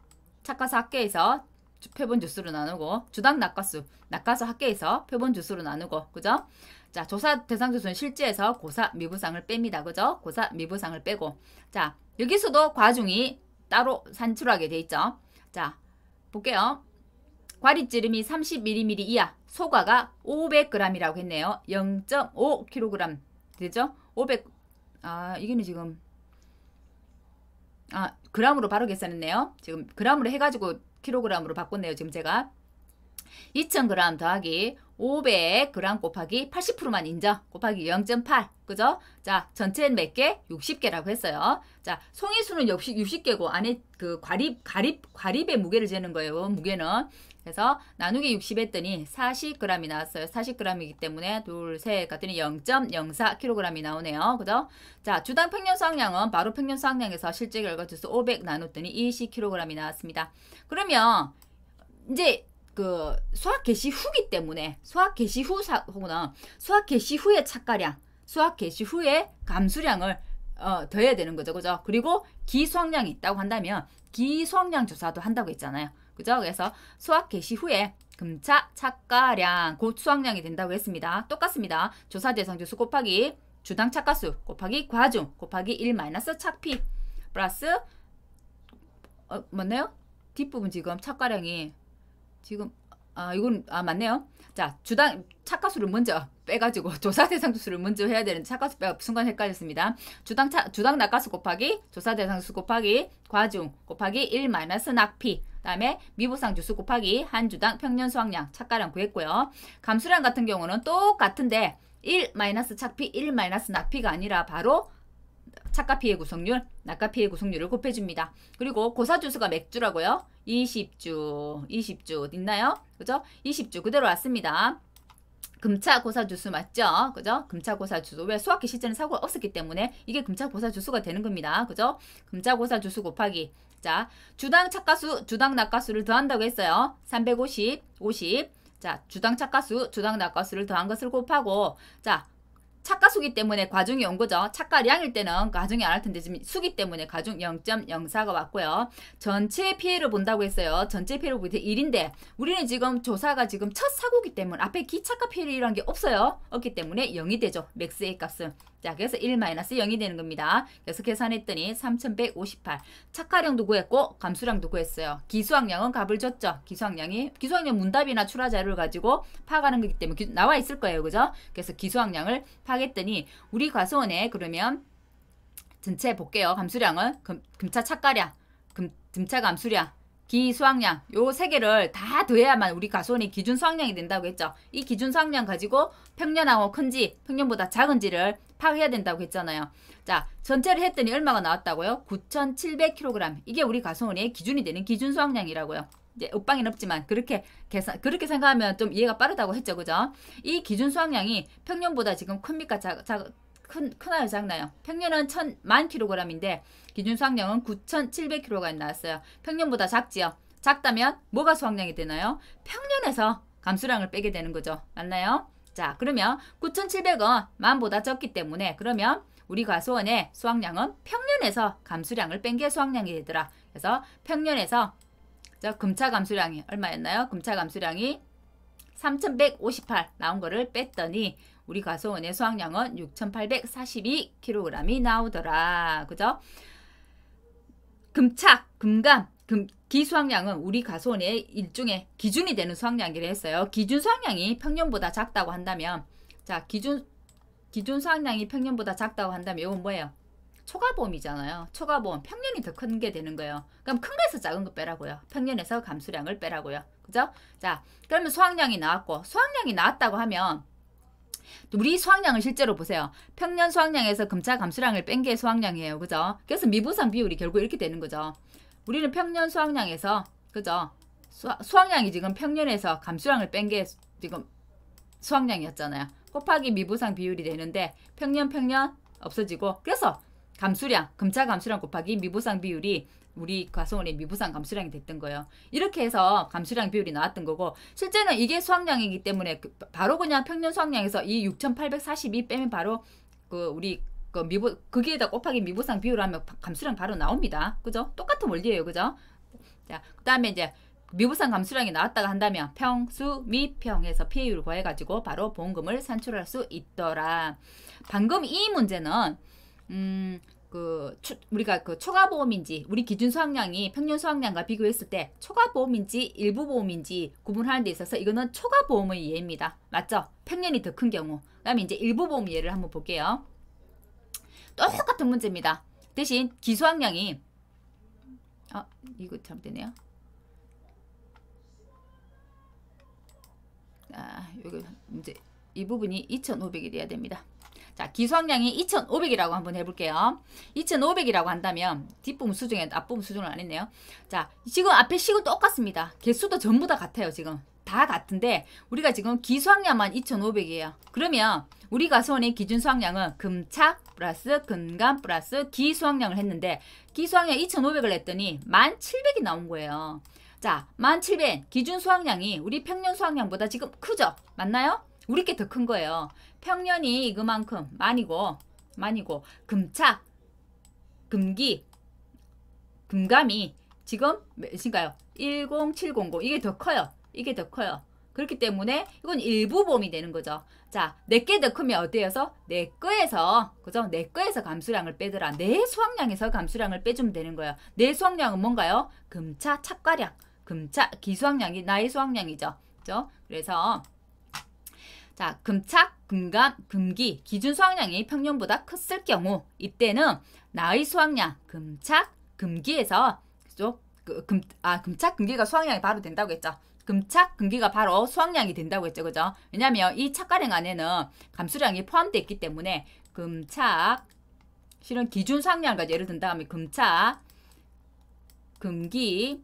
착가수 합계에서 표본 주수로 나누고 주당 낙가수, 낙가수 합계에서 표본 주수로 나누고 그죠? 자, 조사 대상 주수는 실제에서 고사 미부상을 뺍니다. 그죠? 고사 미부상을 빼고 자, 여기서도 과중이 따로 산출하게 돼 있죠. 자, 볼게요. 과립지름이 30mm 이하, 소가가 500g이라고 했네요. 0.5kg 되죠? 500 아, 이게는 지금 아, 그람으로 바로 계산했네요. 지금 그람으로 해가지고 킬로그램으로 바꿨네요. 지금 제가 2000g 더하기 500g 곱하기 80%만 인정 곱하기 0.8 그죠? 자 전체는 몇 개? 60개라고 했어요. 자 송이수는 역시 60개고 안에 그 과립 과립 과립의 무게를 재는 거예요. 무게는 그래서 나누기 60 했더니 40g이 나왔어요. 40g이기 때문에 둘, 셋 갔더니 0.04kg이 나오네요. 그죠? 자, 주당 평년 수확량은 바로 평년 수확량에서 실제 결과 주수 500 나눴더니 20kg이 나왔습니다. 그러면 이제 그 수학 개시 후기 때문에 수학 개시 후 사고는 수학 개시 후의 착가량, 수학 개시 후의 감수량을 어, 더해야 되는 거죠. 그죠? 그리고 기수확량이 있다고 한다면 기수확량 조사도 한다고 했잖아요. 그죠? 그래서 수학 개시 후에 금차 착가량 곧 수확량이 된다고 했습니다. 똑같습니다. 조사 대상 주수 곱하기 주당 착가수 곱하기 과중 곱하기 1 마이너스 착피 플러스 어, 맞나요? 뒷부분 지금 착가량이 지금 아 이건 아 맞네요. 자 주당 착가수를 먼저 빼가지고 조사 대상 수를 먼저 해야 되는 착가수 빼 순간 헷갈렸습니다. 주당 차, 주당 낙가수 곱하기 조사 대상 수 곱하기 과중 곱하기 1 마이너스 낙피 다음에 미부상 주수 곱하기 한 주당 평년 수확량 착가량 구했고요. 감수량 같은 경우는 똑같은데 1 마이너스 착피 1 마이너스 낙피가 아니라 바로 착가피의 구성률, 낙가피의 구성률을 곱해줍니다. 그리고 고사 주수가 맥주라고요. 20주, 20주 있나요? 그죠? 20주 그대로 왔습니다. 금차 고사 주수 맞죠? 그죠? 금차 고사 주수. 왜 수학기 시제는 사고가 없었기 때문에 이게 금차 고사 주수가 되는 겁니다. 그죠? 금차 고사 주수 곱하기. 자, 주당 착가수, 주당 낙가수를 더한다고 했어요. 350, 50. 자, 주당 착가수, 주당 낙가수를 더한 것을 곱하고 자, 착가수기 때문에 과중이 온 거죠. 착가량일 때는 과중이 안 할 텐데 지금 수기 때문에 과중 0.04가 왔고요. 전체 피해를 본다고 했어요. 전체 피해를 보기 1인데 우리는 지금 조사가 지금 첫 사고기 때문에 앞에 기착가 피해이란 게 없어요. 없기 때문에 0이 되죠. 맥스의 값은. 자, 그래서 1-0이 되는 겁니다. 그래서 계산했더니 3158. 착가량도 구했고 감수량도 구했어요. 기수학량은 값을 줬죠. 기수학량이 기수학량 문답이나 출하 자료를 가지고 파악하는 거기 때문에 나와 있을 거예요. 그죠? 그래서 기수학량을 파악했더니 우리 과수원에 그러면 전체 볼게요. 감수량은 금, 금차 착가량, 금, 금차 감수량, 기수학량 요 세 개를 다 더해야만 우리 가수원이 기준 수학량이 된다고 했죠. 이 기준 수학량 가지고 평년하고 큰지 평년보다 작은지를 파악해야 된다고 했잖아요. 자 전체를 했더니 얼마가 나왔다고요? 9,700kg 이게 우리 가수원의 기준이 되는 기준 수학량이라고요. 이제 엇방은 없지만 그렇게 계산 그렇게 생각하면 좀 이해가 빠르다고 했죠, 그죠? 이 기준 수학량이 평년보다 지금 큽니까 작, 작 큰, 크나요, 작나요? 평년은 1000만 kg인데 기준 수확량은 9,700kg 나왔어요. 평년보다 작지요. 작다면 뭐가 수확량이 되나요? 평년에서 감수량을 빼게 되는 거죠. 맞나요? 자, 그러면 9,700원 만보다 적기 때문에 그러면 우리 과수원의 수확량은 평년에서 감수량을 뺀 게 수확량이 되더라. 그래서 평년에서 저 금차 감수량이 얼마였나요? 금차 감수량이 3,158 나온 거를 뺐더니 우리 과수원의 수확량은 6,842kg이 나오더라. 그죠? 금착, 금감, 금, 기수확량은 우리 가수원의 일종의 기준이 되는 수확량이라 했어요. 기준 수확량이 평년보다 작다고 한다면 자 기준 기준 수확량이 평년보다 작다고 한다면 이건 뭐예요? 초과보험이잖아요. 초과보험 평년이 더 큰 게 되는 거예요. 그럼 큰 거에서 작은 거 빼라고요. 평년에서 감수량을 빼라고요. 그죠? 자 그러면 수확량이 나왔고 수확량이 나왔다고 하면 우리 수확량을 실제로 보세요. 평년 수확량에서 금차 감수량을 뺀 게 수확량이에요. 그죠? 그래서 미부상 비율이 결국 이렇게 되는 거죠. 우리는 평년 수확량에서 그죠? 수, 수확 량이 지금 평년에서 감수량을 뺀 게 지금 수확량이었잖아요. 곱하기 미부상 비율이 되는데 평년 평년 없어지고 그래서 감수량, 금차 감수량 곱하기 미부상 비율이 우리 과수원의 미부상 감수량이 됐던 거예요. 이렇게 해서 감수량 비율이 나왔던 거고 실제는 이게 수확량이기 때문에 그 바로 그냥 평년 수확량에서 이 6,842 빼면 바로 그 우리 그 미부 거기에다 곱하기 미부상 비율 하면 감수량 바로 나옵니다. 그죠? 똑같은 원리예요. 그죠? 자, 그다음에 이제 미부상 감수량이 나왔다가 한다면 평수 미평해서 피해율을 구해 가지고 바로 보험금을 산출할 수 있더라. 방금 이 문제는 음, 그 추, 우리가 그 초과 보험인지 우리 기준 수확량이 평균 수확량과 비교했을 때 초과 보험인지 일부 보험인지 구분하는 데 있어서 이거는 초과 보험의 예입니다. 맞죠? 평년이 더 큰 경우. 그다음에 이제 일부 보험 예를 한번 볼게요. 똑같은 문제입니다. 대신 기수확량이 아 이거 잘못되네요. 아 여기 이제 이 부분이 2,500이 돼야 됩니다. 자, 기수학량이 2,500이라고 한번 해볼게요. 2,500이라고 한다면 뒷부분 수중에 앞부분 수중을 안 했네요. 자, 지금 앞에 식은 똑같습니다. 개수도 전부 다 같아요, 지금. 다 같은데 우리가 지금 기수학량만 2,500이에요. 그러면 우리 가수원의 기준 수학량은 금착 플러스 금감 플러스 기수학량을 했는데 기수학량 2,500을 했더니 1,700이 나온 거예요. 자, 1,700 기준 수학량이 우리 평년 수학량보다 지금 크죠? 맞나요? 우리 게더큰 거예요. 평년이 그만큼 만이고 만이고 금차 금기 금감이 지금 몇인가요? 10700 이게 더 커요. 이게 더 커요. 그렇기 때문에 이건 일부 보험이 되는 거죠. 자, 내게 더 크면 어때여서? 내 거에서 그죠? 내 거에서 감수량을 빼더라. 내 수확량에서 감수량을 빼주면 되는 거예요. 내 수확량은 뭔가요? 금차 착과량. 금차 기수확량이 나의 수확량이죠. 그죠? 그래서 자, 금착, 금감, 금기 기준 수확량이 평년보다 컸을 경우 이때는 나의 수확량 금착, 금기에서 그죠? 그, 금, 아, 금착, 금기가 수확량이 바로 된다고 했죠. 금착, 금기가 바로 수확량이 된다고 했죠. 그죠? 왜냐면 이 착가량 안에는 감수량이 포함되어 있기 때문에 금착, 실은 기준 수확량과 예를 든 다음에 금착, 금기,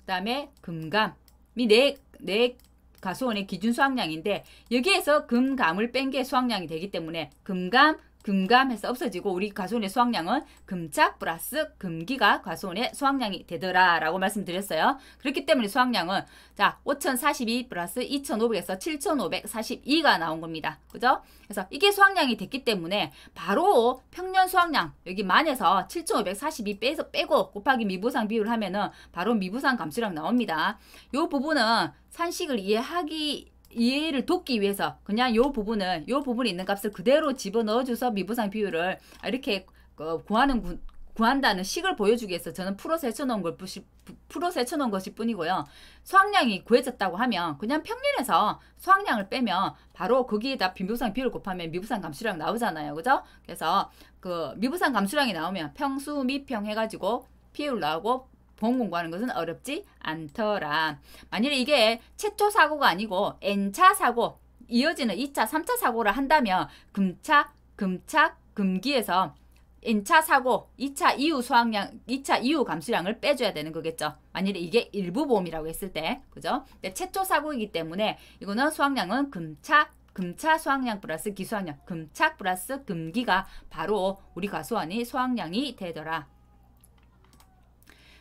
그 다음에 금감. 이 네, 네 가수원의 기준 수확량인데 여기에서 금감을 뺀 게 수확량이 되기 때문에 금감 금감해서 없어지고 우리 과수원의 수확량은 금착 플러스 금기가 과수원의 수확량이 되더라 라고 말씀드렸어요. 그렇기 때문에 수확량은 자 5042 플러스 2500에서 7542가 나온 겁니다. 그죠? 그래서 이게 수확량이 됐기 때문에 바로 평년 수확량 여기 만에서 7542 빼서 빼고 곱하기 미부상 비율을 하면은 바로 미부상 감수량 나옵니다. 이 부분은 산식을 이해하기 이해를 돕기 위해서 그냥 요 부분은 요 부분에 있는 값을 그대로 집어넣어줘서 미부상 비율을 이렇게 어, 구하는 구, 구한다는 식을 보여주기 위해서 저는 풀어서 헤쳐놓은 걸 풀어서 헤쳐놓은 것일 뿐이고요. 수확량이 구해졌다고 하면 그냥 평균에서 수확량을 빼면 바로 거기에다 미부상 비율 곱하면 미부상 감수량 나오잖아요. 그죠? 그래서 그 미부상 감수량이 나오면 평수 미평 해가지고 비율 나오고 보험 공부하는 것은 어렵지 않더라. 만일에 이게 최초 사고가 아니고 N차 사고, 이어지는 2차, 3차 사고를 한다면 금차, 금차, 금기에서 N차 사고, 2차 이후 수확량, 2차 이후 감수량을 빼줘야 되는 거겠죠. 만일에 이게 일부 보험이라고 했을 때, 그죠? 근데 최초 사고이기 때문에 이거는 수확량은 금차, 금차 수확량 플러스 기수확량, 금착 플러스 금기가 바로 우리 가수원이 수확량이 되더라.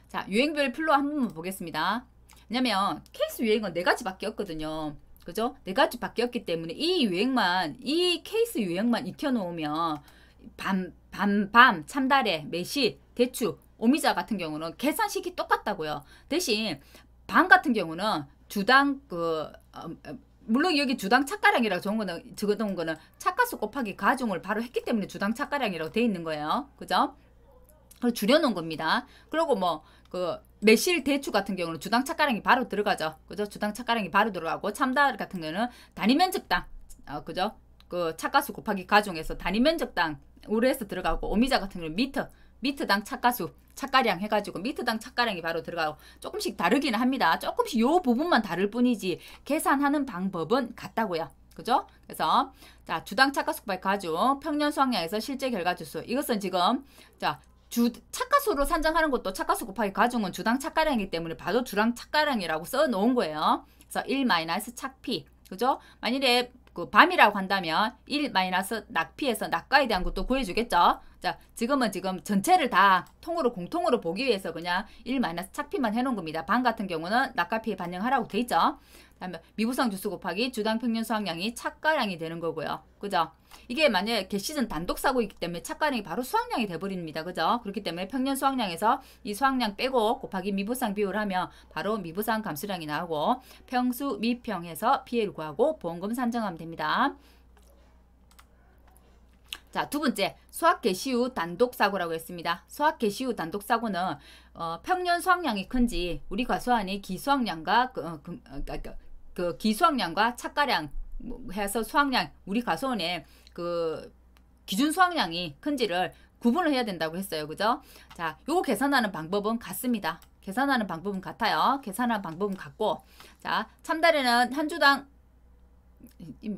자, 유형별 풀로 한 번만 보겠습니다. 왜냐면 케이스 유형은 네 가지밖에 없거든요. 그죠? 네 가지밖에 없기 때문에 이 유형만 이 케이스 유형만 익혀 놓으면 밤, 밤, 밤, 참다래, 매실, 대추, 오미자 같은 경우는 계산식이 똑같다고요. 대신 밤 같은 경우는 주당 그 어, 어, 물론 여기 주당 착과량이라고 적은 거는 적어놓은 거는 착과수 곱하기 과중을 바로 했기 때문에 주당 착과량이라고 돼 있는 거예요. 그죠? 그걸 줄여놓은 겁니다. 그리고 뭐, 그, 매실 대추 같은 경우는 주당 착가량이 바로 들어가죠. 그죠? 주당 착가량이 바로 들어가고, 참다 같은 경우는 단위 면적당, 어, 그죠? 그 착가수 곱하기 가중에서 단위 면적당 우르에서 들어가고, 오미자 같은 경우는 미터, 미터당 착가수, 착가량 해가지고 미터당 착가량이 바로 들어가고 조금씩 다르기는 합니다. 조금씩 요 부분만 다를 뿐이지 계산하는 방법은 같다고요. 그죠? 그래서 자 주당 착가수 곱하기 가중 평년 수확량에서 실제 결과 주수 이것은 지금 자 주, 착가수로 산정하는 것도 착가수 곱하기 가중은 주당 착가량이기 때문에 바로 주당 착가량이라고 써 놓은 거예요. 그래서 1 마이너스 착피. 그죠? 만일에 그 밤이라고 한다면 1 마이너스 낙피에서 낙가에 대한 것도 구해주겠죠. 자, 지금은 지금 전체를 다 통으로 공통으로 보기 위해서 그냥 1 마이너스 착피만 해놓은 겁니다. 반 같은 경우는 낙가피에 반영하라고 돼 있죠. 다음에 미부상 주수 곱하기 주당 평균 수확량이 착가량이 되는 거고요. 그죠? 이게 만약에 개시즌 단독 사고이기 때문에 착가량이 바로 수확량이 돼버립니다. 그죠? 그렇기 때문에 평년 수확량에서 이 수확량 빼고 곱하기 미부상 비율 하면 바로 미부상 감수량이 나오고 평수 미평해서 피해를 구하고 보험금 산정하면 됩니다. 자, 두 번째, 수학 개시 후 단독 사고라고 했습니다. 수학 개시 후 단독 사고는 어, 평년 수확량이 큰지 우리 과수원이 기수확량과 그, 어, 그, 어, 그, 그 기수확량과 착가량 뭐 해서 수확량 우리 과수원의 그 기준 수확량이 큰지를 구분을 해야 된다고 했어요. 그죠? 자, 요거 계산하는 방법은 같습니다. 계산하는 방법은 같아요. 계산하는 방법은 같고 자, 참달에는 한 주당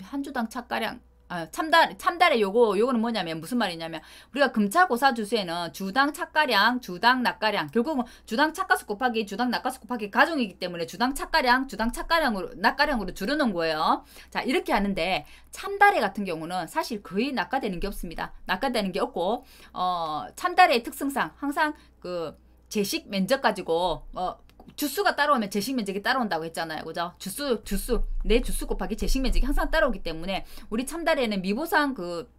한 주당 착가량 아, 참달, 참달의 요거, 요거는 뭐냐면, 무슨 말이냐면, 우리가 금차고사 주수에는 주당 착가량, 주당 낙가량, 결국은 주당 착가수 곱하기 주당 낙가수 곱하기 가중이기 때문에 주당 착가량, 주당 착가량으로, 낙가량으로 줄여놓은 거예요. 자, 이렇게 하는데, 참달의 같은 경우는 사실 거의 낙가되는 게 없습니다. 낙가되는 게 없고, 어, 참달의 특성상 항상 그, 제식 면적 가지고, 어, 주수가 따라오면 제식 면적이 따라온다고 했잖아요. 그죠? 주수, 주수, 내 주수 곱하기 제식 면적이 항상 따라오기 때문에 우리 참달에는 미보상 그,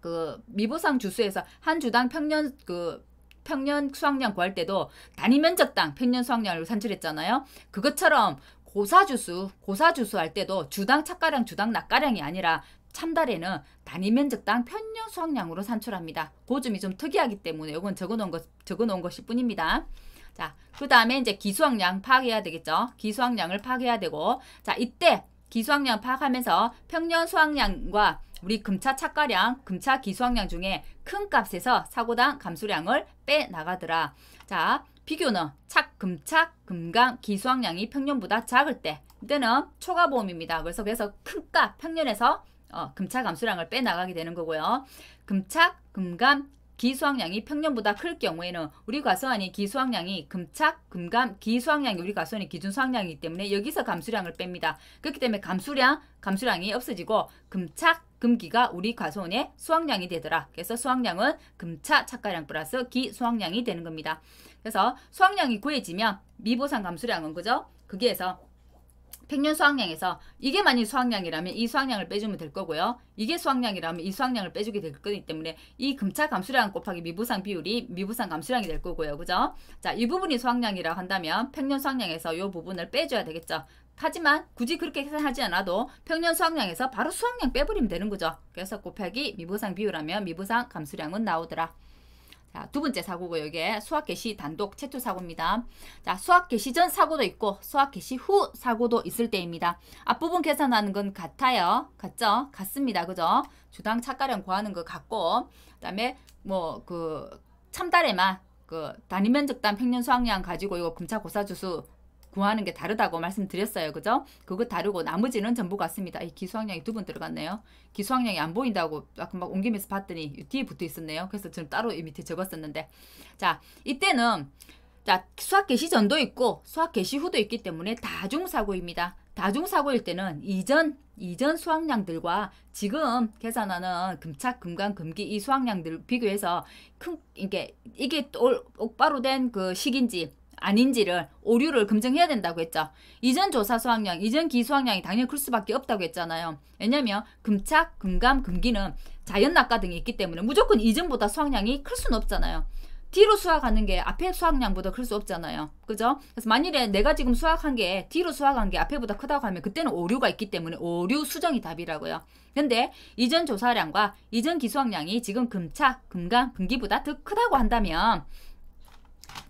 그, 미보상 주수에서 한 주당 평년 그, 평년 수확량 구할 때도 단위 면적당 평년 수확량을 산출했잖아요. 그것처럼 고사주수, 고사주수 할 때도 주당 착가량, 주당 낙가량이 아니라 참달에는 단위 면적당 평년 수확량으로 산출합니다. 그 점이 좀 특이하기 때문에 이건 적어놓은 것, 적어놓은 것일 뿐입니다. 자, 그 다음에 이제 기수학량 파악해야 되겠죠. 기수학량을 파악해야 되고, 자, 이때 기수학량 파악하면서 평년 수학량과 우리 금차 착가량, 금차 기수학량 중에 큰 값에서 사고당 감수량을 빼 나가더라. 자, 비교는 착, 금착, 금강, 기수학량이 평년보다 작을 때, 이때는 초과보험입니다. 그래서 그래서 큰 값, 평년에서 어, 금차 감수량을 빼 나가게 되는 거고요. 금착, 금감, 기수학량이 평년보다 클 경우에는 우리 과수원이 기수학량이 금착, 금감, 기수학량이 우리 과수원이 기준 수학량이기 때문에 여기서 감수량을 뺍니다. 그렇기 때문에 감수량, 감수량이 없어지고 금착, 금기가 우리 과수원의 수학량이 되더라. 그래서 수학량은 금차 착가량 플러스 기수학량이 되는 겁니다. 그래서 수학량이 구해지면 미보상 감수량은 그죠? 거기에서 평년 수확량에서 이게 만약 수확량이라면 이 수확량을 빼주면 될 거고요. 이게 수확량이라면 이 수확량을 빼주게 될 거기 때문에 이 금차 감수량 곱하기 미부상 비율이 미부상 감수량이 될 거고요. 그죠? 자, 이 부분이 수확량이라 고 한다면 평년 수확량에서 이 부분을 빼줘야 되겠죠. 하지만 굳이 그렇게 계산하지 않아도 평년 수확량에서 바로 수확량 빼버리면 되는 거죠. 그래서 곱하기 미부상 비율하면 미부상 감수량은 나오더라. 자, 두 번째 사고고 이게 수학 개시 단독 최초 사고입니다. 자, 수학 개시 전 사고도 있고 수학 개시 후 사고도 있을 때입니다. 앞부분 계산하는 건 같아요. 같죠? 같습니다. 그죠? 주당 차가량 구하는 거 같고 그다음에 뭐 그 참달에만 그 단위 면적당 평년 수확량 가지고 이거 금차 고사 주수 구하는 게 다르다고 말씀드렸어요. 그죠? 그거 다르고 나머지는 전부 같습니다. 이 기수학량이 두 번 들어갔네요. 기수학량이 안 보인다고 아까 막 옮기면서 봤더니 뒤에 붙어 있었네요. 그래서 저는 따로 이 밑에 적었었는데 자 이때는 자 수학 개시 전도 있고 수학 개시 후도 있기 때문에 다중사고입니다. 다중사고일 때는 이전 이전 수학량들과 지금 계산하는 금착, 금강, 금기 이 수학량들 비교해서 큰 이게 이게 똑바로 된 그 식인지 아닌지를 오류를 검증해야 된다고 했죠. 이전 조사 수학량, 이전 기 수학량이 당연히 클 수밖에 없다고 했잖아요. 왜냐면 금착, 금감, 금기는 자연 낙가 등이 있기 때문에 무조건 이전보다 수학량이 클 수는 없잖아요. 뒤로 수학하는 게 앞에 수학량보다 클 수 없잖아요. 그죠? 그래서 만일에 내가 지금 수학한 게 뒤로 수학한 게 앞에보다 크다고 하면 그때는 오류가 있기 때문에 오류 수정이 답이라고요. 근데 이전 조사량과 이전 기수학량이 지금 금착, 금감, 금기보다 더 크다고 한다면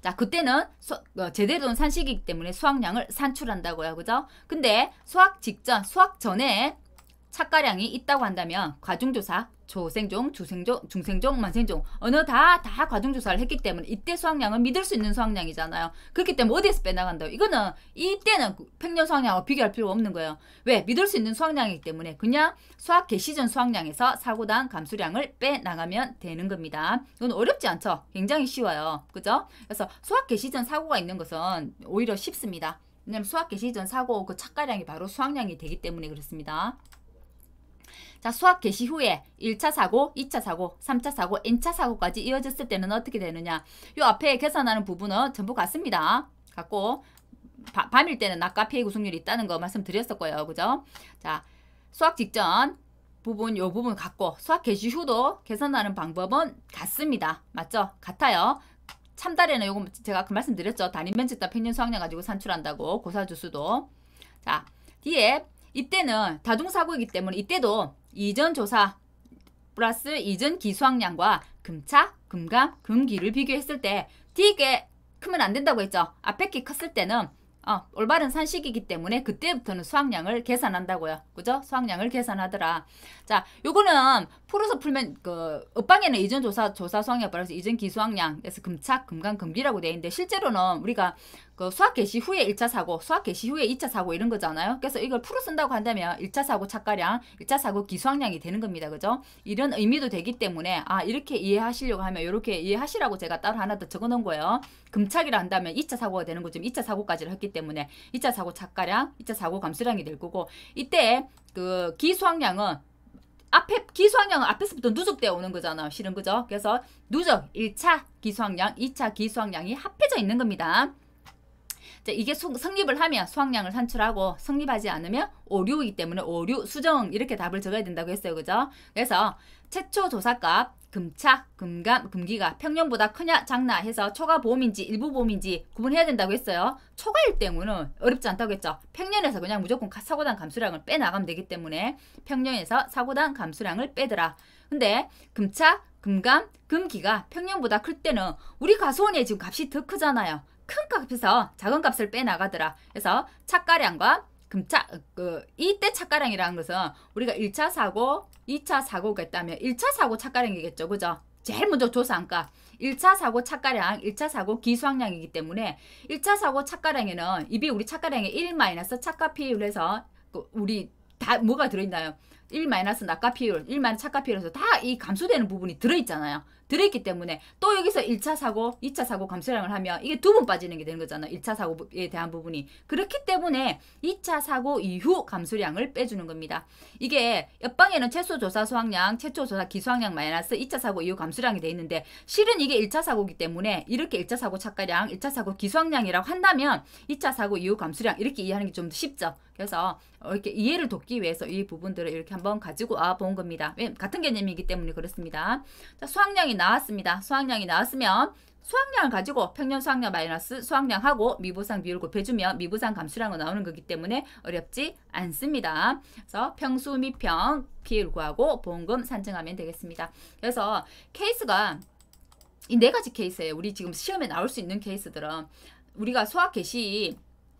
자, 그때는 수, 어, 제대로 된 산식이기 때문에 수확량을 산출한다고요. 그죠? 근데 수확 직전, 수확 전에 착가량이 있다고 한다면 과중조사, 초생종, 주생종, 중생종, 만생종 어느 다 다 과중 조사를 했기 때문에 이때 수확량은 믿을 수 있는 수확량이잖아요. 그렇기 때문에 어디에서 빼나간다고? 이거는 이때는 평년 수확량하고 비교할 필요가 없는 거예요. 왜? 믿을 수 있는 수확량이기 때문에 그냥 수확 개시 전 수확량에서 사고당 감수량을 빼 나가면 되는 겁니다. 이건 어렵지 않죠? 굉장히 쉬워요. 그죠? 그래서 수확 개시 전 사고가 있는 것은 오히려 쉽습니다. 왜냐면 수확 개시 전 사고 그 착가량이 바로 수확량이 되기 때문에 그렇습니다. 자, 수학 개시 후에 1차 사고, 2차 사고, 3차 사고, n차 사고까지 이어졌을 때는 어떻게 되느냐. 요 앞에 계산하는 부분은 전부 같습니다. 같고 바, 밤일 때는 낮과 피해 구성률이 있다는 거 말씀드렸었고요. 그죠? 자, 수학 직전 부분 요 부분 같고 수학 개시 후도 계산하는 방법은 같습니다. 맞죠? 같아요. 참달에는 요거 제가 그 말씀드렸죠. 단위 면적당 평균 수학량 가지고 산출한다고 고사주수도. 자, 뒤에 이때는 다중사고이기 때문에 이때도 이전 조사 플러스 이전 기수학량과 금차, 금감, 금기를 비교했을 때 D게 크면 안 된다고 했죠. 앞에 키 컸을 때는 어, 올바른 산식이기 때문에 그때부터는 수학량을 계산한다고요. 그죠? 수학량을 계산하더라. 자, 요거는 풀어서 풀면 그 엇방에는 이전 조사 조사 수학량 따라서 이전 기수학량 그래서 금착, 금강, 금기라고 돼 있는데 실제로는 우리가 그 수학 개시 후에 1차 사고, 수학 개시 후에 2차 사고 이런 거잖아요. 그래서 이걸 풀어 쓴다고 한다면 1차 사고 착가량, 1차 사고 기수학량이 되는 겁니다. 그죠? 이런 의미도 되기 때문에 아, 이렇게 이해하시려고 하면 이렇게 이해하시라고 제가 따로 하나 더 적어 놓은 거예요. 금착이라 한다면 2차 사고가 되는 거죠. 2차 사고까지를 했기 때문에 2차 사고 착가량, 2차 사고 감수량이 될 거고 이때 그 기수학량은 앞에 기수학량은 앞에서부터 누적되어 오는 거잖아. 실은 그죠? 그래서 누적 1차 기수학량, 2차 기수학량이 합해져 있는 겁니다. 이게 수, 성립을 하면 수학량을 산출하고 성립하지 않으면 오류이기 때문에 오류, 수정 이렇게 답을 적어야 된다고 했어요. 그죠? 그래서 최초 조사값 금차, 금감, 금기가 평년보다 크냐 작나 해서 초과 보험인지 일부 보험인지 구분해야 된다고 했어요. 초과일 때문에 어렵지 않다고 했죠. 평년에서 그냥 무조건 사고당 감수량을 빼나가면 되기 때문에 평년에서 사고당 감수량을 빼더라. 근데 금차, 금감, 금기가 평년보다 클 때는 우리 가수원에 지금 값이 더 크잖아요. 큰 값에서 작은 값을 빼나가더라. 그래서 착가량과 금차, 그, 이때 착가량이라는 것은 우리가 1차 사고, 2차 사고가 있다면 1차 사고 착가량이겠죠. 그죠? 제일 먼저 조사한가 1차 사고 착가량, 1차 사고 기수학량이기 때문에 1차 사고 착가량에는 이비 우리 착가량의 1 마이너스 착가 비율에서 그 우리 다 뭐가 들어있나요? 1 마이너스 낙가 비율, 1 마이너스 착가 비율에서 다 이 감소되는 부분이 들어있잖아요. 들어있기 때문에 또 여기서 1차 사고, 2차 사고 감소량을 하면 이게 두 번 빠지는 게 되는 거잖아. 1차 사고에 대한 부분이. 그렇기 때문에 2차 사고 이후 감소량을 빼주는 겁니다. 이게 옆방에는 최소 조사 수학량, 최초 조사 기수학량 마이너스 2차 사고 이후 감소량이 돼 있는데 실은 이게 1차 사고기 때문에 이렇게 1차 사고 착가량, 1차 사고 기수학량이라고 한다면 2차 사고 이후 감소량 이렇게 이해하는 게 좀 쉽죠. 그래서 이렇게 이해를 돕기 위해서 이 부분들을 이렇게 한번 가지고 와 본 겁니다. 같은 개념이기 때문에 그렇습니다. 자, 수학량이 나왔습니다. 수학량이 나왔으면 수학량을 가지고 평년 수학량 마이너스 수학량하고 미보상 비율을 곱해주면 미보상 감수량은 나오는 거기 때문에 어렵지 않습니다. 그래서 평수 미평 비율 구하고 보험금 산정하면 되겠습니다. 그래서 케이스가 이 네 가지 케이스예요. 우리 지금 시험에 나올 수 있는 케이스들은 우리가 수학 개시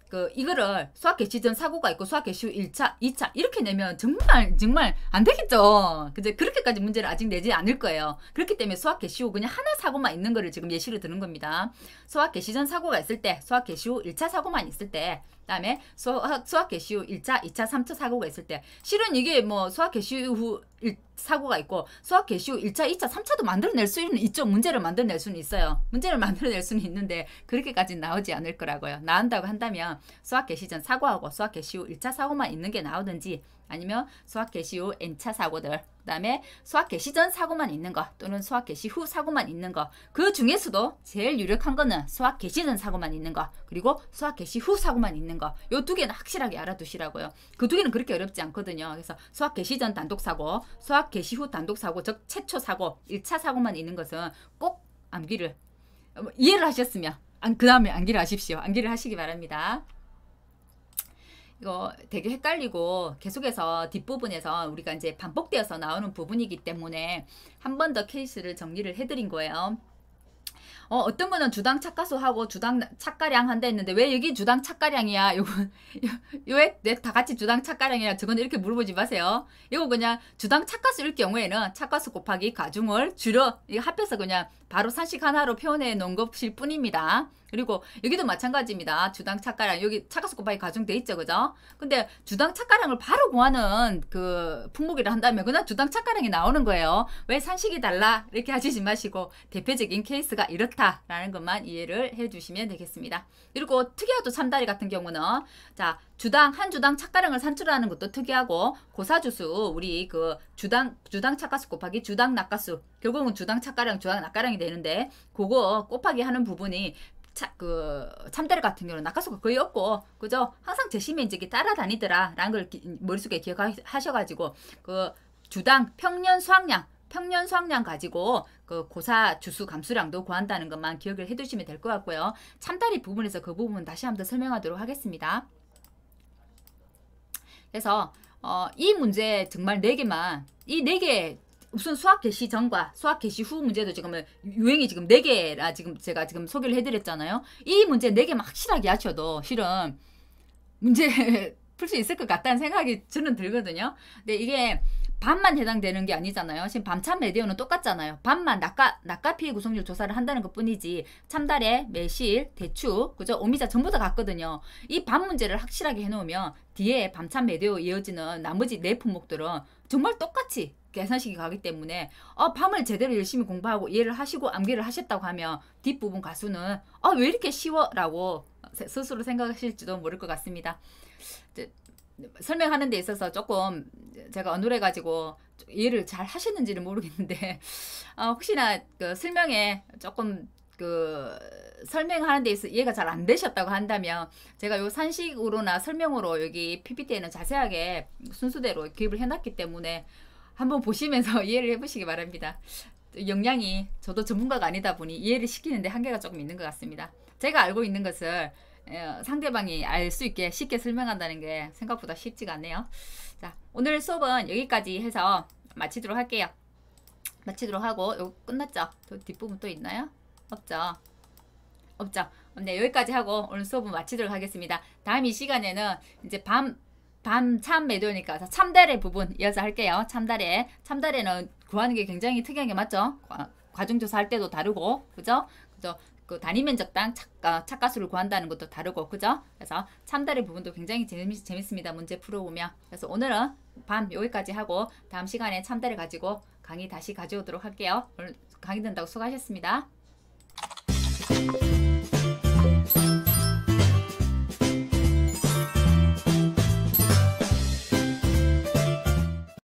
그 이거를 수학 개시 전 사고가 있고 수학 개시 후 1차, 2차 이렇게 내면 정말 정말 안 되겠죠. 그제 그렇게까지 문제를 아직 내지 않을 거예요. 그렇기 때문에 수학 개시 후 그냥 하나 사고만 있는 거를 지금 예시를 드는 겁니다. 수학 개시 전 사고가 있을 때, 수학 개시 후 1차 사고만 있을 때, 그다음에 수학 수학 개시 후 1차, 2차, 3차 사고가 있을 때 실은 이게 뭐 수학 개시 후 1, 사고가 있고 수학 개시 후 1차, 2차, 3차도 만들어낼 수는 있죠. 문제를 만들어낼 수는 있어요. 문제를 만들어낼 수는 있는데 그렇게까지 나오지 않을 거라고요. 나온다고 한다면 수학 개시 전 사고하고 수학 개시 후 1차 사고만 있는 게 나오든지 아니면 수학 개시 후 N차 사고들 그 다음에 수학 개시 전 사고만 있는 거 또는 수학 개시 후 사고만 있는 거그 중에서도 제일 유력한 거는 수학 개시 전 사고만 있는 거 그리고 수학 개시 후 사고만 있는 거. 요두 개는 확실하게 알아두시라고요. 그 두 개는 그렇게 어렵지 않거든요. 그래서 수학 개시 전 단독 사고 수학 개시 후 단독 사고 즉 최초 사고 1차 사고만 있는 것은 꼭 암기를 뭐 이해를 하셨으면 그 다음에 암기를 하십시오. 암기를 하시기 바랍니다 이거 되게 헷갈리고 계속해서 뒷부분에서 우리가 이제 반복되어서 나오는 부분이기 때문에 한 번 더 케이스를 정리를 해드린 거예요. 어, 어떤 거는 주당 착가수하고 주당 착가량 한다 했는데 왜 여기 주당 착가량이야? 요거 왜다 같이 주당 착가량이야? 저건 이렇게 물어보지 마세요. 이거 그냥 주당 착가수일 경우에는 착가수 곱하기 가중을 줄여 이거 합해서 그냥 바로 산식 하나로 표현해 놓은 것일 뿐입니다. 그리고 여기도 마찬가지입니다. 주당 착가량 여기 착가수 곱하기 가중돼 있죠, 그죠? 근데 주당 착가량을 바로 구하는 그 품목이라 한다면 그냥 주당 착가량이 나오는 거예요. 왜 산식이 달라 이렇게 하시지 마시고 대표적인 케이스가 이렇다라는 것만 이해를 해주시면 되겠습니다. 그리고 특이하도 참다리 같은 경우는 자 주당 한 주당 착가량을 산출하는 것도 특이하고 고사주수 우리 그 주당 주당 착가수 곱하기 주당 낙가수 결국은 주당 착가량 주당 낙가량이 되는데 그거 곱하기 하는 부분이 차, 그 참다리 같은 경우는 낙하수가 거의 없고 그죠 항상 제시면 이제 따라다니더라 라는 걸 기, 머릿속에 기억하셔가지고 그 주당 평년 수확량 평년 수확량 가지고 그 고사 주수 감수량도 구한다는 것만 기억을 해두시면 될 것 같고요. 참다리 부분에서 그 부분 다시 한번 설명하도록 하겠습니다. 그래서 어, 이 문제 정말 4개만 이 4개 우선 수학 개시 전과 수학 개시 후 문제도 지금 유행이 지금 4개라 지금 제가 지금 소개를 해드렸잖아요. 이 문제 4개만 확실하게 하셔도 실은 문제 풀 수 있을 것 같다는 생각이 저는 들거든요. 근데 이게 반만 해당되는 게 아니잖아요. 지금 밤참 메디오는 똑같잖아요. 반만 낙가 낙가 피해 구성률 조사를 한다는 것 뿐이지 참달에 매실, 대추, 그죠? 오미자 전부 다 같거든요. 이반 문제를 확실하게 해놓으면 뒤에 밤참 메디오 이어지는 나머지 네 품목들은 정말 똑같이 계산식이 가기 때문에 어, 밤을 제대로 열심히 공부하고 이해를 하시고 암기를 하셨다고 하면 뒷부분 가수는 어, 왜 이렇게 쉬워? 라고 스스로 생각하실지도 모를 것 같습니다. 설명하는 데 있어서 조금 제가 어눌해 가지고 이해를 잘 하셨는지는 모르겠는데 어, 혹시나 그 설명에 조금 그 설명하는 데 있어 이해가 잘 안 되셨다고 한다면 제가 요 산식으로나 설명으로 여기 PPT에는 자세하게 순수대로 기입을 해놨기 때문에 한번 보시면서 이해를 해보시기 바랍니다. 역량이 저도 전문가가 아니다 보니 이해를 시키는데 한계가 조금 있는 것 같습니다. 제가 알고 있는 것을 어, 상대방이 알 수 있게 쉽게 설명한다는 게 생각보다 쉽지가 않네요. 자, 오늘 수업은 여기까지 해서 마치도록 할게요. 마치도록 하고 이거 끝났죠? 또 뒷부분 또 있나요? 없죠? 없죠? 네, 여기까지 하고 오늘 수업은 마치도록 하겠습니다. 다음 이 시간에는 이제 밤 밤참 매도니까 참달의 부분 이어서 할게요. 참달에 참달에는 구하는 게 굉장히 특이한 게 맞죠? 과중조사 할 때도 다르고 그죠? 그죠? 그 단위 면적당 착가, 착가수를 구한다는 것도 다르고 그죠? 그래서 참달의 부분도 굉장히 재밌, 재밌습니다. 문제 풀어보면 그래서 오늘은 밤 여기까지 하고 다음 시간에 참달을 가지고 강의 다시 가져오도록 할게요. 오늘 강의 된다고 수고하셨습니다.